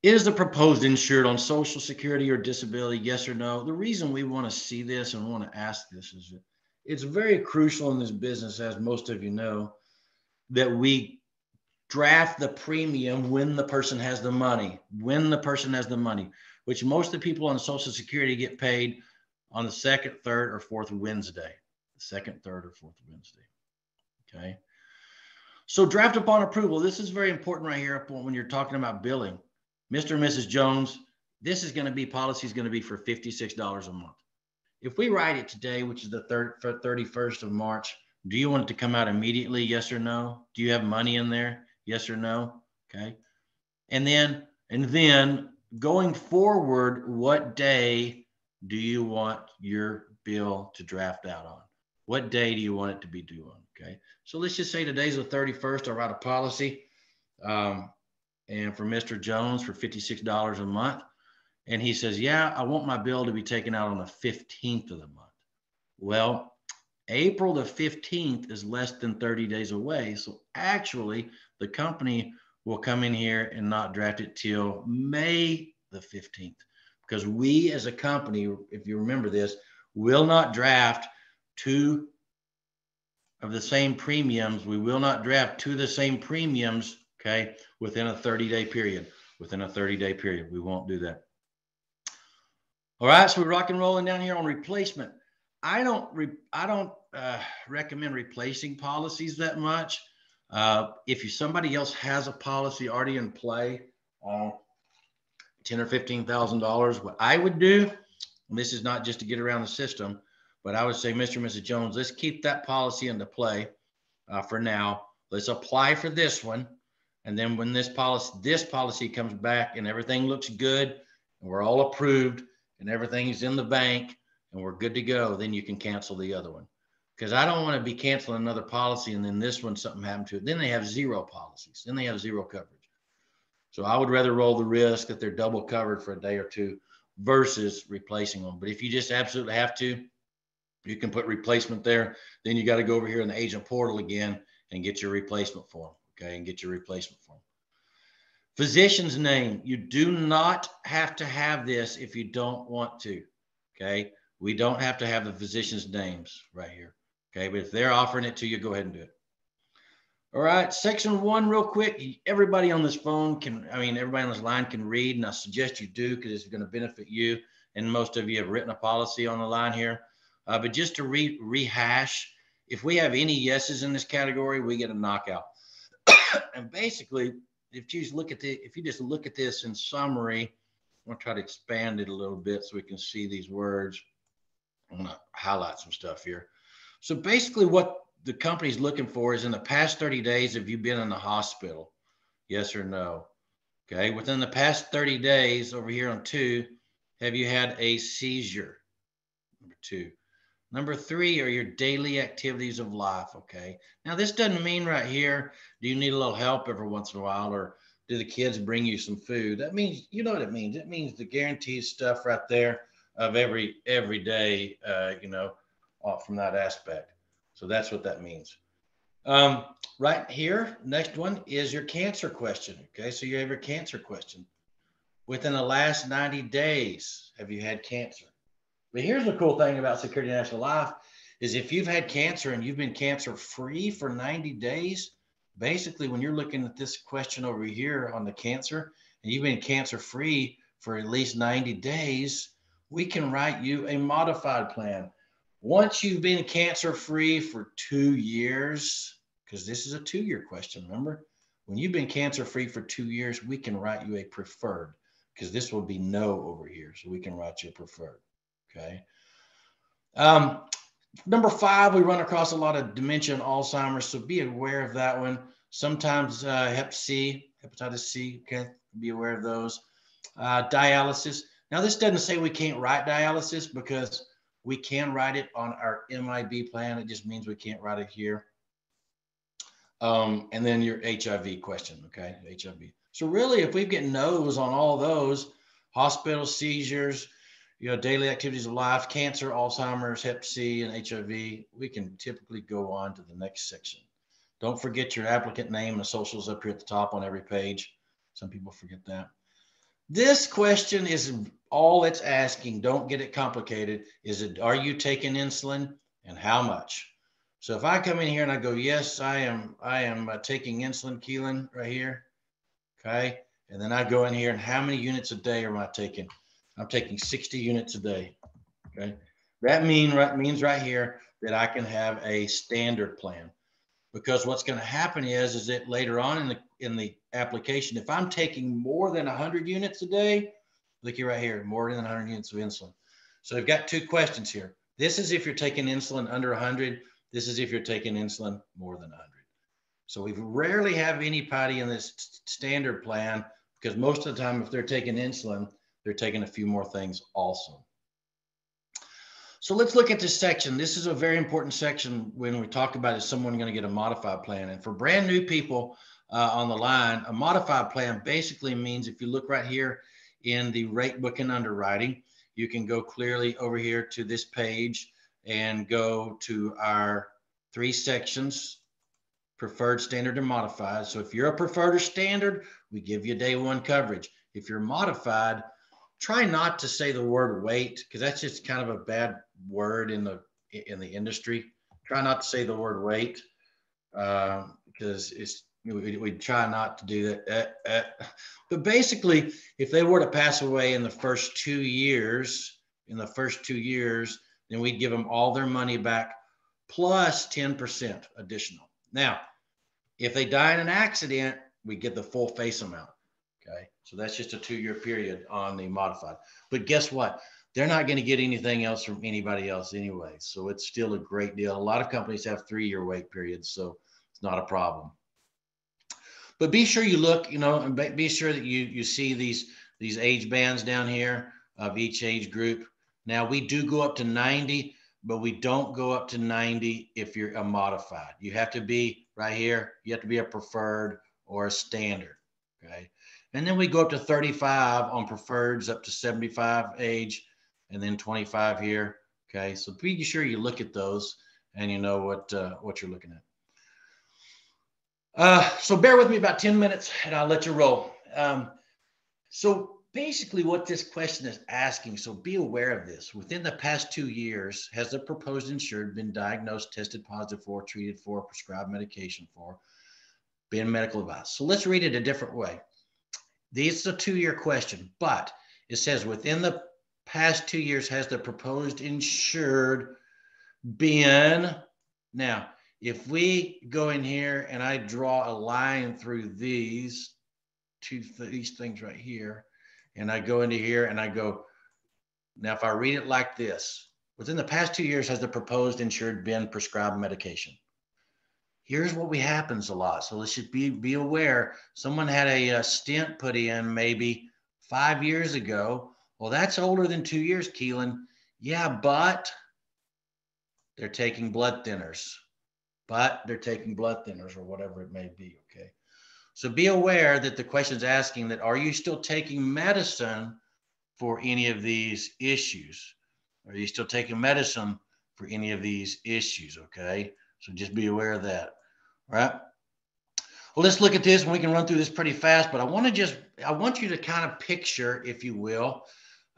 Is the proposed insured on Social Security or disability? Yes or no? The reason we want to see this and want to ask this is it's very crucial in this business, as most of you know, that we draft the premium when the person has the money, when the person has the money, which most of the people on Social Security get paid on the second, third, or fourth Wednesday. Second, third, or fourth Wednesday. Okay. So draft upon approval. This is very important right here when you're talking about billing. Mr. and Mrs. Jones, this is going to be policy is going to be for $56 a month. If we write it today, which is the third, 31st of March, do you want it to come out immediately? Yes or no? Do you have money in there? Yes or no? Okay. And then, and then going forward, what day do you want your bill to draft out on? What day do you want it to be due on? Okay. So let's just say today's the 31st. I'll write a policy. Um, and for Mr. Jones for $56 a month. And he says, Yeah, I want my bill to be taken out on the 15th of the month. Well, April the 15th is less than 30 days away. So actually, the company will come in here and not draft it till May the 15th. Because we as a company, if you remember this, will not draft two of the same premiums. We will not draft two of the same premiums, okay, within a 30 day period. Within a 30 day period, we won't do that. All right, so we're rock and rolling down here on replacement. I don't re, I don't uh, recommend replacing policies that much. Uh, if you somebody else has a policy already in play, uh, ten or fifteen thousand dollars, what I would do, and this is not just to get around the system, but I would say, Mr. and Mrs. Jones, let's keep that policy into play uh, for now. Let's apply for this one, and then when this policy this policy comes back and everything looks good and we're all approved and everything's in the bank and we're good to go, then you can cancel the other one. Because I don't want to be canceling another policy and then this one something happened to it. Then they have zero policies. Then they have zero coverage. So I would rather roll the risk that they're double covered for a day or two versus replacing them. But if you just absolutely have to, you can put replacement there. Then you got to go over here in the agent portal again and get your replacement form. Okay, and get your replacement form. Physician's name. You do not have to have this if you don't want to. Okay. We don't have to have the physician's names right here. Okay. But if they're offering it to you, go ahead and do it. All right. Section one, real quick. Everybody on this phone can, I mean, everybody on this line can read, and I suggest you do because it's going to benefit you. And most of you have written a policy on the line here. Uh, but just to re- rehash, if we have any yeses in this category, we get a knockout. And basically, if you just look at the, if you just look at this in summary, I'm gonna try to expand it a little bit so we can see these words. I'm gonna highlight some stuff here. So basically what the company's looking for is in the past 30 days, have you been in the hospital? Yes or no? Okay, within the past 30 days over here on two, have you had a seizure? Number two. Number three are your daily activities of life. Okay. Now, this doesn't mean right here, do you need a little help every once in a while or do the kids bring you some food? That means, you know what it means. It means the guaranteed stuff right there of every, every day, uh, you know, off from that aspect. So that's what that means. Um, right here, next one is your cancer question. Okay. So you have your cancer question. Within the last 90 days, have you had cancer? But here's the cool thing about Security National Life is if you've had cancer and you've been cancer free for 90 days, basically when you're looking at this question over here on the cancer and you've been cancer free for at least 90 days, we can write you a modified plan. Once you've been cancer free for two years, because this is a two year question, remember? When you've been cancer free for two years, we can write you a preferred because this will be no over here. So we can write you a preferred. Okay. Um, number five, we run across a lot of dementia and Alzheimer's, so be aware of that one. Sometimes uh, Hep C, hepatitis C, okay, be aware of those. Uh, dialysis. Now, this doesn't say we can't write dialysis because we can write it on our MIB plan. It just means we can't write it here. Um, and then your HIV question, okay, HIV. So really, if we get no's on all those, hospital seizures, you know, daily activities of life, cancer, Alzheimer's, Hep C, and HIV, we can typically go on to the next section. Don't forget your applicant name and socials up here at the top on every page. Some people forget that. This question is all it's asking. Don't get it complicated. Is it, are you taking insulin and how much? So if I come in here and I go, yes, I am, I am uh, taking insulin, Keelan, right here. Okay. And then I go in here and how many units a day am I taking? I'm taking 60 units a day. Okay. That mean right means right here that I can have a standard plan. Because what's going to happen is is that later on in the in the application, if I'm taking more than 100 units a day, look here right here, more than 100 units of insulin. So I've got two questions here. This is if you're taking insulin under 100. This is if you're taking insulin more than 100. So we rarely have anybody in this standard plan because most of the time, if they're taking insulin, they're taking a few more things also. So let's look at this section. This is a very important section when we talk about is someone going to get a modified plan. And for brand new people uh, on the line, a modified plan basically means if you look right here in the rate book and underwriting, you can go clearly over here to this page and go to our three sections, preferred, standard, and modified. So if you're a preferred or standard, we give you day one coverage. If you're modified, try not to say the word wait because that's just kind of a bad word in the in the industry. Try not to say the word wait because um, it's we, we try not to do that. Uh, uh. But basically, if they were to pass away in the first two years, in the first two years, then we'd give them all their money back plus 10% additional. Now, if they die in an accident, we get the full face amount. So that's just a two year period on the modified. But guess what? They're not going to get anything else from anybody else anyway. So it's still a great deal. A lot of companies have three year wait periods. So it's not a problem. But be sure you look, you know, and be sure that you, you see these, these age bands down here of each age group. Now we do go up to 90, but we don't go up to 90 if you're a modified. You have to be right here. You have to be a preferred or a standard. Okay. And then we go up to 35 on preferreds up to 75 age and then 25 here. Okay. So be sure you look at those and you know what, uh, what you're looking at. Uh, so bear with me about 10 minutes and I'll let you roll. Um, so basically what this question is asking, so be aware of this. Within the past two years, has the proposed insured been diagnosed, tested positive for, treated for, prescribed medication for, been medical advice? So let's read it a different way. This is a two-year question, but it says within the past two years has the proposed insured been now if we go in here and I draw a line through these two these things right here, and I go into here and I go. Now, if I read it like this, within the past two years, has the proposed insured been prescribed medication? Here's what we happens a lot. So let's just be be aware. Someone had a, a stent put in maybe five years ago. Well, that's older than two years, Keelan. Yeah, but they're taking blood thinners, but they're taking blood thinners or whatever it may be. Okay. So be aware that the question's asking that are you still taking medicine for any of these issues? Are you still taking medicine for any of these issues? Okay. So just be aware of that. Right. Well, let's look at this and we can run through this pretty fast, but I want to just, I want you to kind of picture, if you will,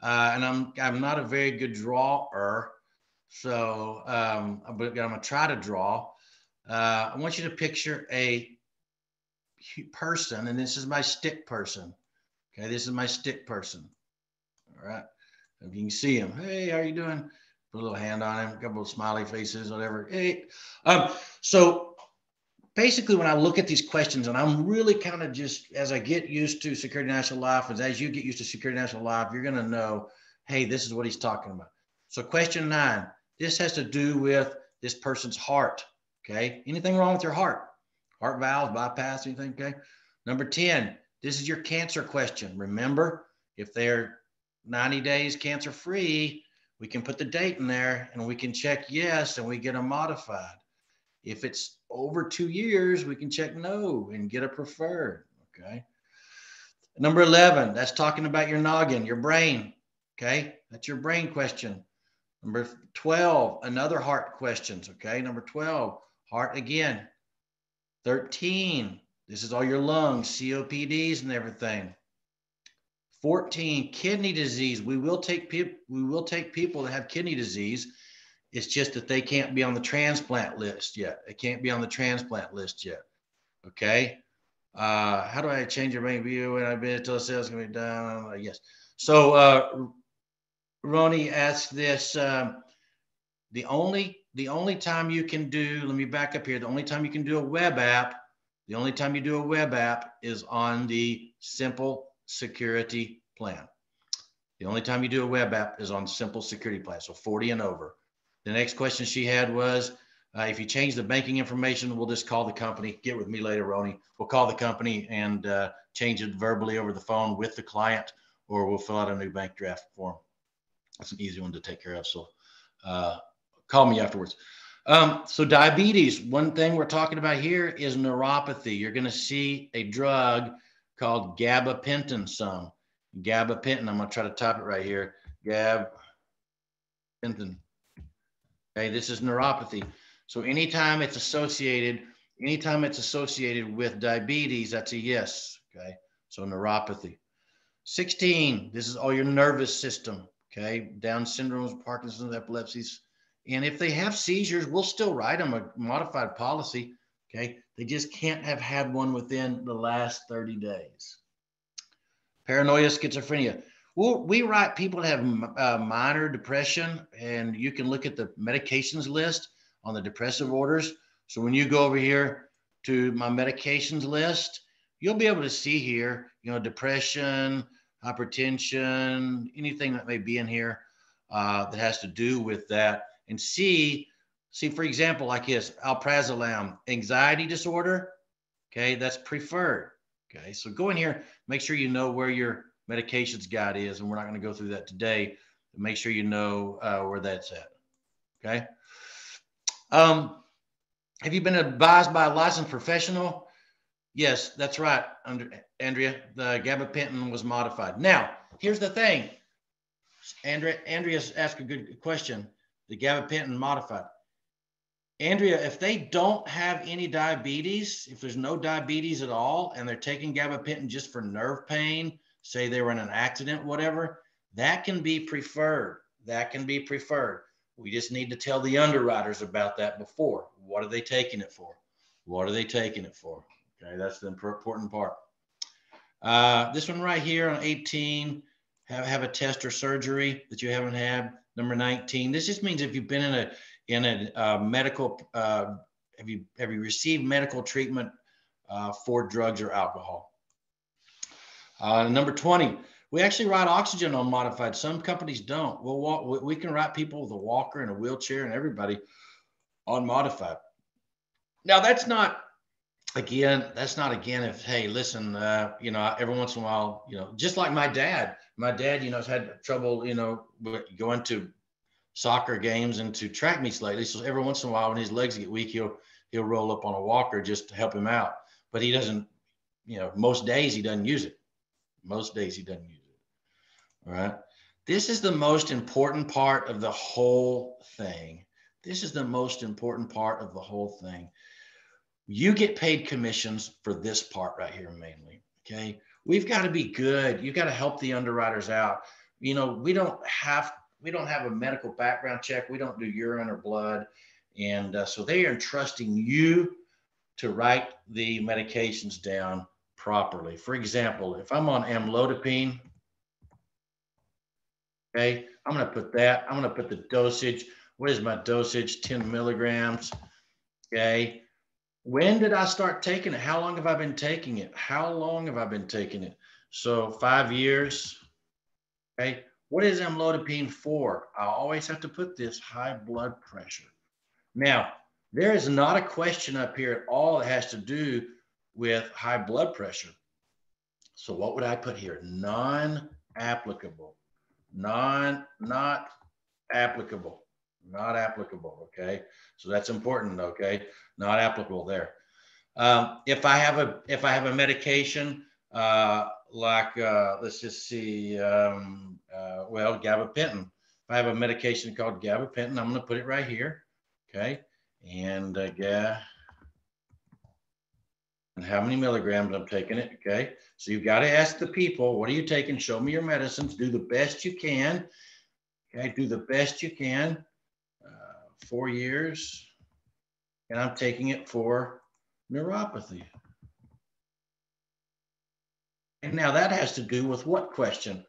uh, and I'm, I'm not a very good drawer, so, um, but I'm gonna try to draw. Uh, I want you to picture a person, and this is my stick person. Okay, this is my stick person. All right, if you can see him. Hey, how you doing? Put a little hand on him, a couple of smiley faces, whatever. Hey, um, so basically, when I look at these questions, and I'm really kind of just as I get used to Security National Life, and as you get used to Security National Life, you're going to know, hey, this is what he's talking about. So, question nine this has to do with this person's heart. Okay. Anything wrong with your heart? Heart valves, bypass, anything? Okay. Number 10, this is your cancer question. Remember, if they're 90 days cancer free, we can put the date in there and we can check yes and we get them modified. If it's over two years, we can check no and get a preferred. Okay. Number 11, that's talking about your noggin, your brain. Okay. That's your brain question. Number 12, another heart questions. Okay. Number 12, heart again. 13, this is all your lungs, COPDs and everything. 14, kidney disease. We will take people we will take people that have kidney disease. It's just that they can't be on the transplant list yet. It can't be on the transplant list yet. Okay. Uh, how do I change your main view when I've been until sales can be done? Yes. So uh, Ronnie asked this. Um, the only the only time you can do, let me back up here. The only time you can do a web app, the only time you do a web app is on the simple security plan. The only time you do a web app is on simple security plan. So 40 and over. The next question she had was, uh, if you change the banking information, we'll just call the company. Get with me later, Ronnie. We'll call the company and uh, change it verbally over the phone with the client, or we'll fill out a new bank draft form. That's an easy one to take care of. So uh, call me afterwards. Um, so diabetes, one thing we're talking about here is neuropathy. You're going to see a drug called gabapentin some. Gabapentin, I'm going to try to type it right here. Gabapentin. Okay, this is neuropathy. So anytime it's associated, anytime it's associated with diabetes, that's a yes. Okay, so neuropathy. 16, this is all your nervous system okay, Down syndromes, Parkinson's, epilepsies. And if they have seizures, we'll still write them a modified policy, okay? They just can't have had one within the last 30 days. Paranoia, schizophrenia. Well, we write people that have uh, minor depression, and you can look at the medications list on the depressive orders. So when you go over here to my medications list, you'll be able to see here, you know, depression, hypertension, anything that may be in here uh, that has to do with that. And see, see, for example, like his alprazolam, anxiety disorder. Okay, that's preferred. Okay, so go in here, make sure you know where your medications guide is, and we're not going to go through that today. make sure you know uh, where that's at. Okay. Um, have you been advised by a licensed professional? Yes, that's right, Andrea. The gabapentin was modified. Now, here's the thing. Andrea, Andrea's asked a good question. The gabapentin modified. Andrea, if they don't have any diabetes, if there's no diabetes at all, and they're taking gabapentin just for nerve pain, say they were in an accident, whatever, that can be preferred. That can be preferred. We just need to tell the underwriters about that before. What are they taking it for? What are they taking it for? Okay, that's the important part. Uh, this one right here on 18, have, have a test or surgery that you haven't had. Number 19, this just means if you've been in a in a uh, medical, uh, have you have you received medical treatment uh, for drugs or alcohol? Uh, number 20, we actually write oxygen on modified. Some companies don't. We'll walk, we can write people with a walker and a wheelchair and everybody on modified. Now that's not again, that's not again if hey, listen, uh, you know, every once in a while, you know, just like my dad, my dad, you know, has had trouble, you know, going to soccer games and to track meets lately. So every once in a while, when his legs get weak, he'll he'll roll up on a walker just to help him out. But he doesn't, you know, most days he doesn't use it. Most days he doesn't use it. All right. This is the most important part of the whole thing. This is the most important part of the whole thing. You get paid commissions for this part right here mainly. Okay. We've got to be good. You've got to help the underwriters out. You know, we don't have we don't have a medical background check. We don't do urine or blood. And uh, so they are entrusting you to write the medications down properly. For example, if I'm on amlodipine, okay, I'm going to put that, I'm going to put the dosage. What is my dosage? 10 milligrams. Okay. When did I start taking it? How long have I been taking it? How long have I been taking it? So five years. Okay. What is amlodipine for? I always have to put this high blood pressure. Now, there is not a question up here at all that has to do with high blood pressure. So what would I put here? Non-applicable, non, not applicable, not applicable. Okay. So that's important. Okay. Not applicable there. Um, if I have a, if I have a medication, uh, like, uh, let's just see, um, uh, well, gabapentin. If I have a medication called gabapentin, I'm going to put it right here. Okay. And uh, ga and how many milligrams I'm taking it. Okay. So you've got to ask the people, what are you taking? Show me your medicines. Do the best you can. Okay. Do the best you can. Uh, four years. And I'm taking it for neuropathy. And now that has to do with what question?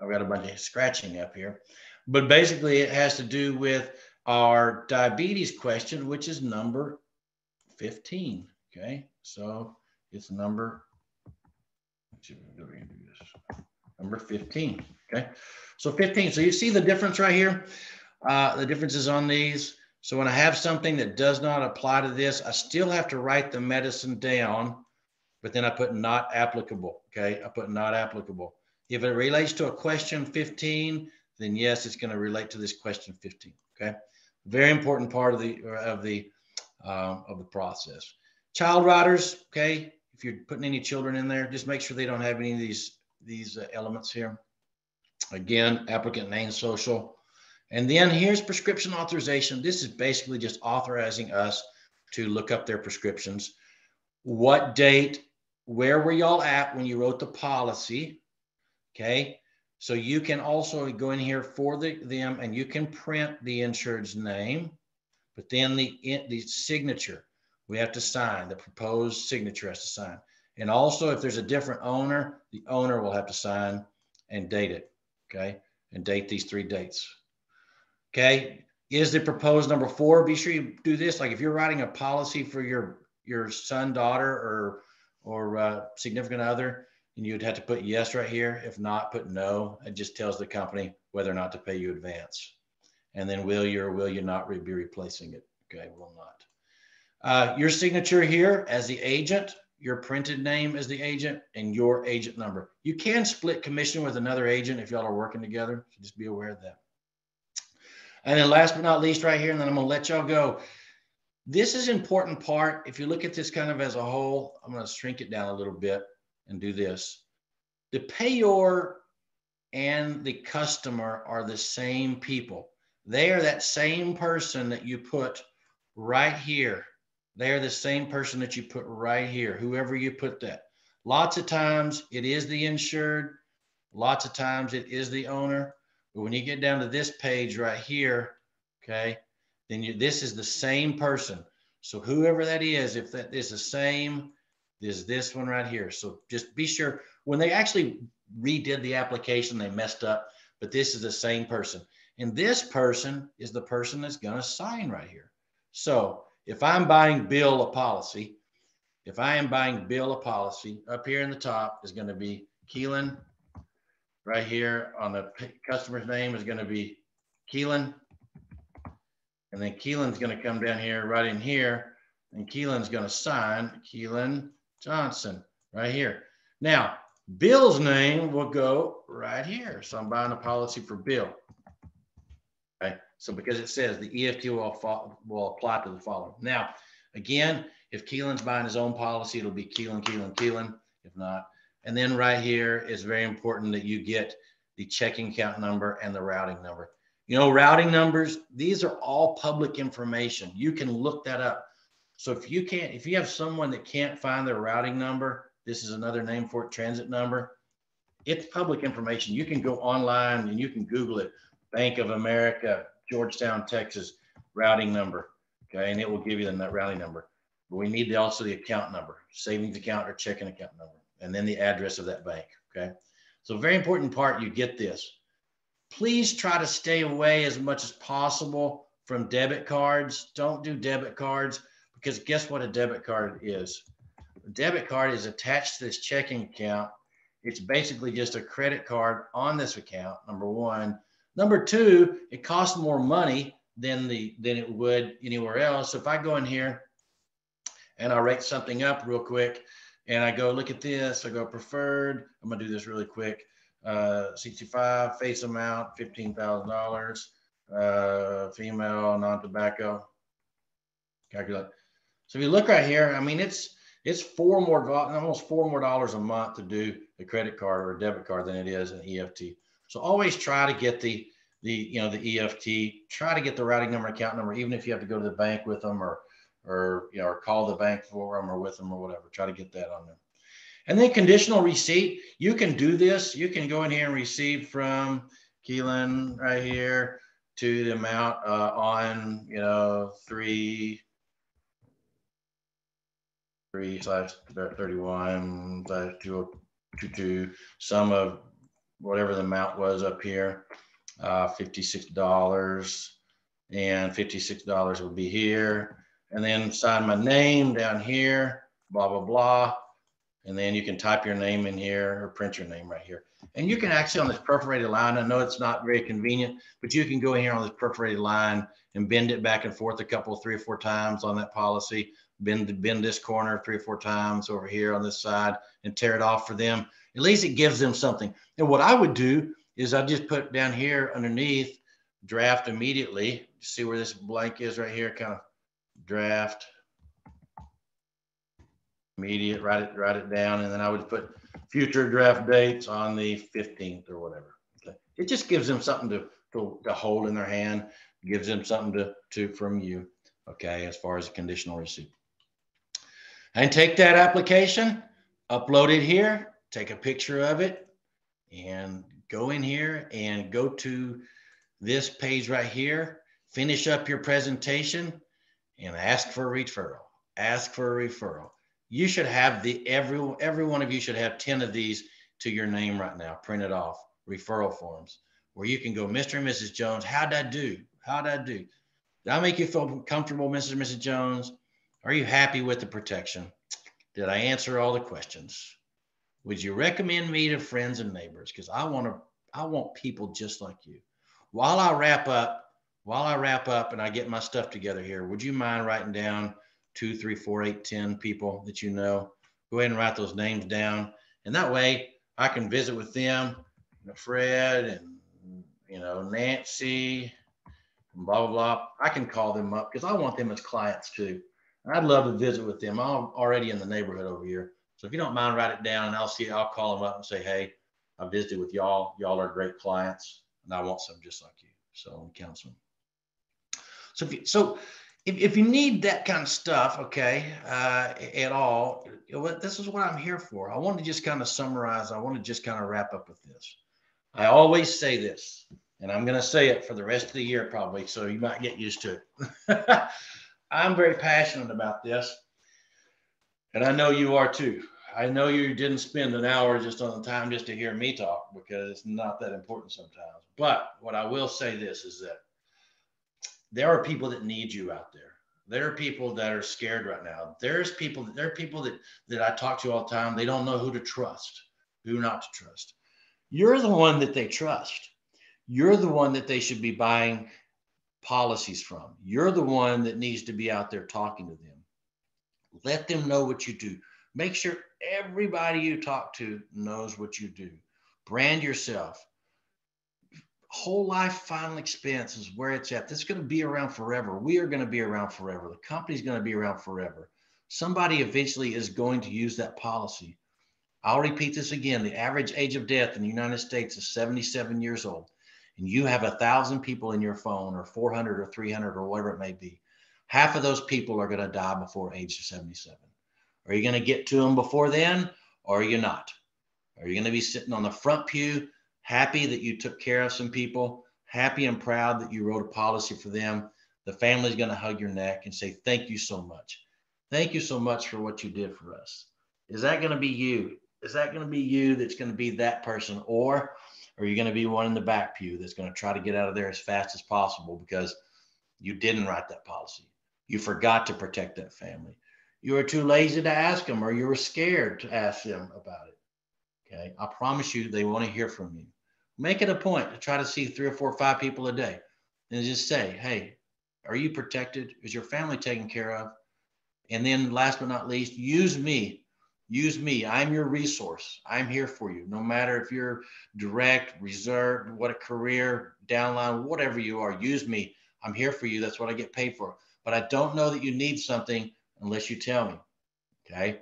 I've got a bunch of scratching up here. But basically, it has to do with our diabetes question, which is number 15. Okay, so it's number, number 15. Okay, so 15. So you see the difference right here? Uh, the differences on these. So when I have something that does not apply to this, I still have to write the medicine down but then I put not applicable. Okay, I put not applicable. If it relates to a question 15, then yes, it's going to relate to this question 15. Okay, very important part of the of the um, of the process. Child riders. Okay, if you're putting any children in there, just make sure they don't have any of these these uh, elements here. Again, applicant name, social. And then here's prescription authorization. This is basically just authorizing us to look up their prescriptions. What date where were y'all at when you wrote the policy? Okay. So you can also go in here for the, them and you can print the insured's name, but then the, the signature we have to sign, the proposed signature has to sign. And also if there's a different owner, the owner will have to sign and date it. Okay. And date these three dates. Okay. Is the proposed number four? Be sure you do this. Like if you're writing a policy for your, your son, daughter, or or uh, significant other, and you'd have to put yes right here. If not, put no. It just tells the company whether or not to pay you advance. And then will you or will you not be replacing it? Okay, will not. Uh, your signature here as the agent, your printed name as the agent, and your agent number. You can split commission with another agent if y'all are working together. So just be aware of that. And then last but not least, right here, and then I'm gonna let y'all go. This is important part. If you look at this kind of as a whole, I'm to shrink it down a little bit and do this. The payor and the customer are the same people. They are that same person that you put right here. They are the same person that you put right here, whoever you put that. Lots of times it is the insured. Lots of times it is the owner. But when you get down to this page right here, okay, then you, this is the same person. So whoever that is, if that is the same, is this one right here. So just be sure when they actually redid the application, they messed up, but this is the same person. And this person is the person that's going to sign right here. So if I'm buying Bill a policy, if I am buying Bill a policy, up here in the top is going to be Keelan. Right here on the customer's name is going to be Keelan. And then Keelan's going to come down here, right in here, and Keelan's going to sign Keelan Johnson right here. Now, Bill's name will go right here. So I'm buying a policy for Bill. So because it says the EFT will, will apply to the following. Now, again, if Keelan's buying his own policy, it'll be Keelan, Keelan, Keelan. If not, and then right here is very important that you get the checking account number and the routing number. You know, routing numbers, these are all public information. You can look that up. So if you can't, if you have someone that can't find their routing number, this is another name for it, transit number. It's public information. You can go online and you can Google it. Bank of America, Georgetown, Texas, routing number. Okay, and it will give you the routing number. But we need the, also the account number, savings account or checking account number, and then the address of that bank. Okay, so very important part. You get this. Please try to stay away as much as possible from debit cards. Don't do debit cards because guess what a debit card is? A debit card is attached to this checking account. It's basically just a credit card on this account. Number one. Number two, it costs more money than the than it would anywhere else. So if I go in here and I rate something up real quick and I go look at this, I go preferred. I'm gonna do this really quick. Uh, 65 face amount, $15,000. Uh, female, non-tobacco. Calculate. So if you look right here, I mean, it's it's four more, almost four more dollars a month to do a credit card or a debit card than it is an EFT. So always try to get the the you know the EFT. Try to get the routing number, account number, even if you have to go to the bank with them or or you know or call the bank for them or with them or whatever. Try to get that on them. And then conditional receipt. You can do this. You can go in here and receive from Keelan right here to the amount uh, on you know three three slash thirty-one slash two two two. Some of whatever the amount was up here, uh, fifty-six dollars, and fifty-six dollars would be here, and then sign my name down here, blah blah blah, and then you can type your name in here or print your name right here. And you can actually on this perforated line, I know it's not very convenient, but you can go here on this perforated line and bend it back and forth a couple, three or four times on that policy, bend, bend this corner three or four times over here on this side and tear it off for them. At least it gives them something. And what I would do is I just put down here underneath draft immediately. See where this blank is right here, kind of draft immediate, write it, write it down. And then I would put future draft dates on the 15th or whatever. It just gives them something to, to, to hold in their hand, gives them something to, to from you. Okay. As far as a conditional receipt. And take that application, upload it here, take a picture of it, and go in here and go to this page right here, finish up your presentation, and ask for a referral. Ask for a referral. You should have the every every one of you should have 10 of these to your name right now, printed off, referral forms, where you can go, Mr. and Mrs. Jones, how'd I do? How'd I do? Did I make you feel comfortable, Mrs. and Mrs. Jones? Are you happy with the protection? Did I answer all the questions? Would you recommend me to friends and neighbors? Because I want to, I want people just like you. While I wrap up, while I wrap up and I get my stuff together here, would you mind writing down two, three, four, eight, ten people that you know? Go ahead and write those names down, and that way I can visit with them, Fred and you know Nancy, blah blah blah. I can call them up because I want them as clients too. I'd love to visit with them. I'm already in the neighborhood over here. So if you don't mind, write it down and I'll see, I'll call them up and say, hey, I visited with y'all. Y'all are great clients and I want some just like you. So counsel. So if you, so if, if you need that kind of stuff, okay, uh, at all, this is what I'm here for. I want to just kind of summarize. I want to just kind of wrap up with this. I always say this, and I'm going to say it for the rest of the year probably, so you might get used to it. I'm very passionate about this, and I know you are too. I know you didn't spend an hour just on the time just to hear me talk because it's not that important sometimes. But what I will say this is that there are people that need you out there. There are people that are scared right now. There's people, there are people that, that I talk to all the time. They don't know who to trust. who not to trust. You're the one that they trust. You're the one that they should be buying policies from. You're the one that needs to be out there talking to them. Let them know what you do. Make sure everybody you talk to knows what you do. Brand yourself. Whole life final expense is where it's at. This is going to be around forever. We are going to be around forever. The company's going to be around forever. Somebody eventually is going to use that policy. I'll repeat this again. The average age of death in the United States is 77 years old. And you have a thousand people in your phone, or 400 or 300 or whatever it may be. Half of those people are going to die before age 77. Are you going to get to them before then, or are you not? Are you going to be sitting on the front pew, happy that you took care of some people, happy and proud that you wrote a policy for them? The family's going to hug your neck and say, Thank you so much. Thank you so much for what you did for us. Is that going to be you? Is that going to be you that's going to be that person? Or are you going to be one in the back pew that's going to try to get out of there as fast as possible because you didn't write that policy? You forgot to protect that family. You were too lazy to ask them, or you were scared to ask them about it. Okay. I promise you, they want to hear from you. Make it a point to try to see three or four or five people a day and just say, hey, are you protected? Is your family taken care of? And then last but not least, use me use me. I'm your resource. I'm here for you. No matter if you're direct, reserved, what a career, downline, whatever you are, use me. I'm here for you. That's what I get paid for. But I don't know that you need something unless you tell me. Okay.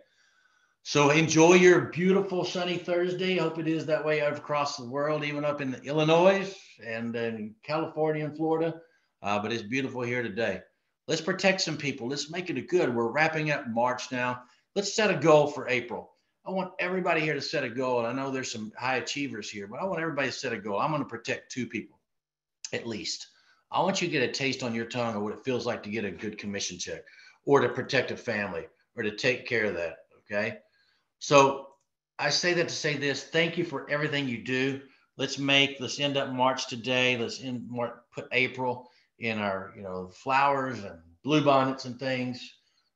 So enjoy your beautiful sunny Thursday. Hope it is that way across the world, even up in Illinois and in California and Florida. Uh, but it's beautiful here today. Let's protect some people. Let's make it a good. We're wrapping up March now let's set a goal for April. I want everybody here to set a goal. And I know there's some high achievers here, but I want everybody to set a goal. I'm going to protect two people at least. I want you to get a taste on your tongue of what it feels like to get a good commission check or to protect a family or to take care of that. Okay. So I say that to say this thank you for everything you do. Let's make, let's end up March today. Let's end, put April in our, you know, flowers and blue bonnets and things,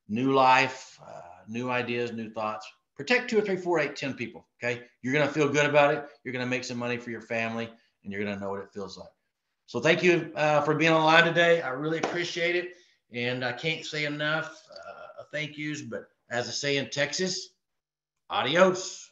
new life. Uh, new ideas, new thoughts. Protect two or three, four, eight, ten people. Okay. You're going to feel good about it. You're going to make some money for your family and you're going to know what it feels like. So thank you uh, for being online today. I really appreciate it. And I can't say enough uh, thank yous, but as I say in Texas, adios.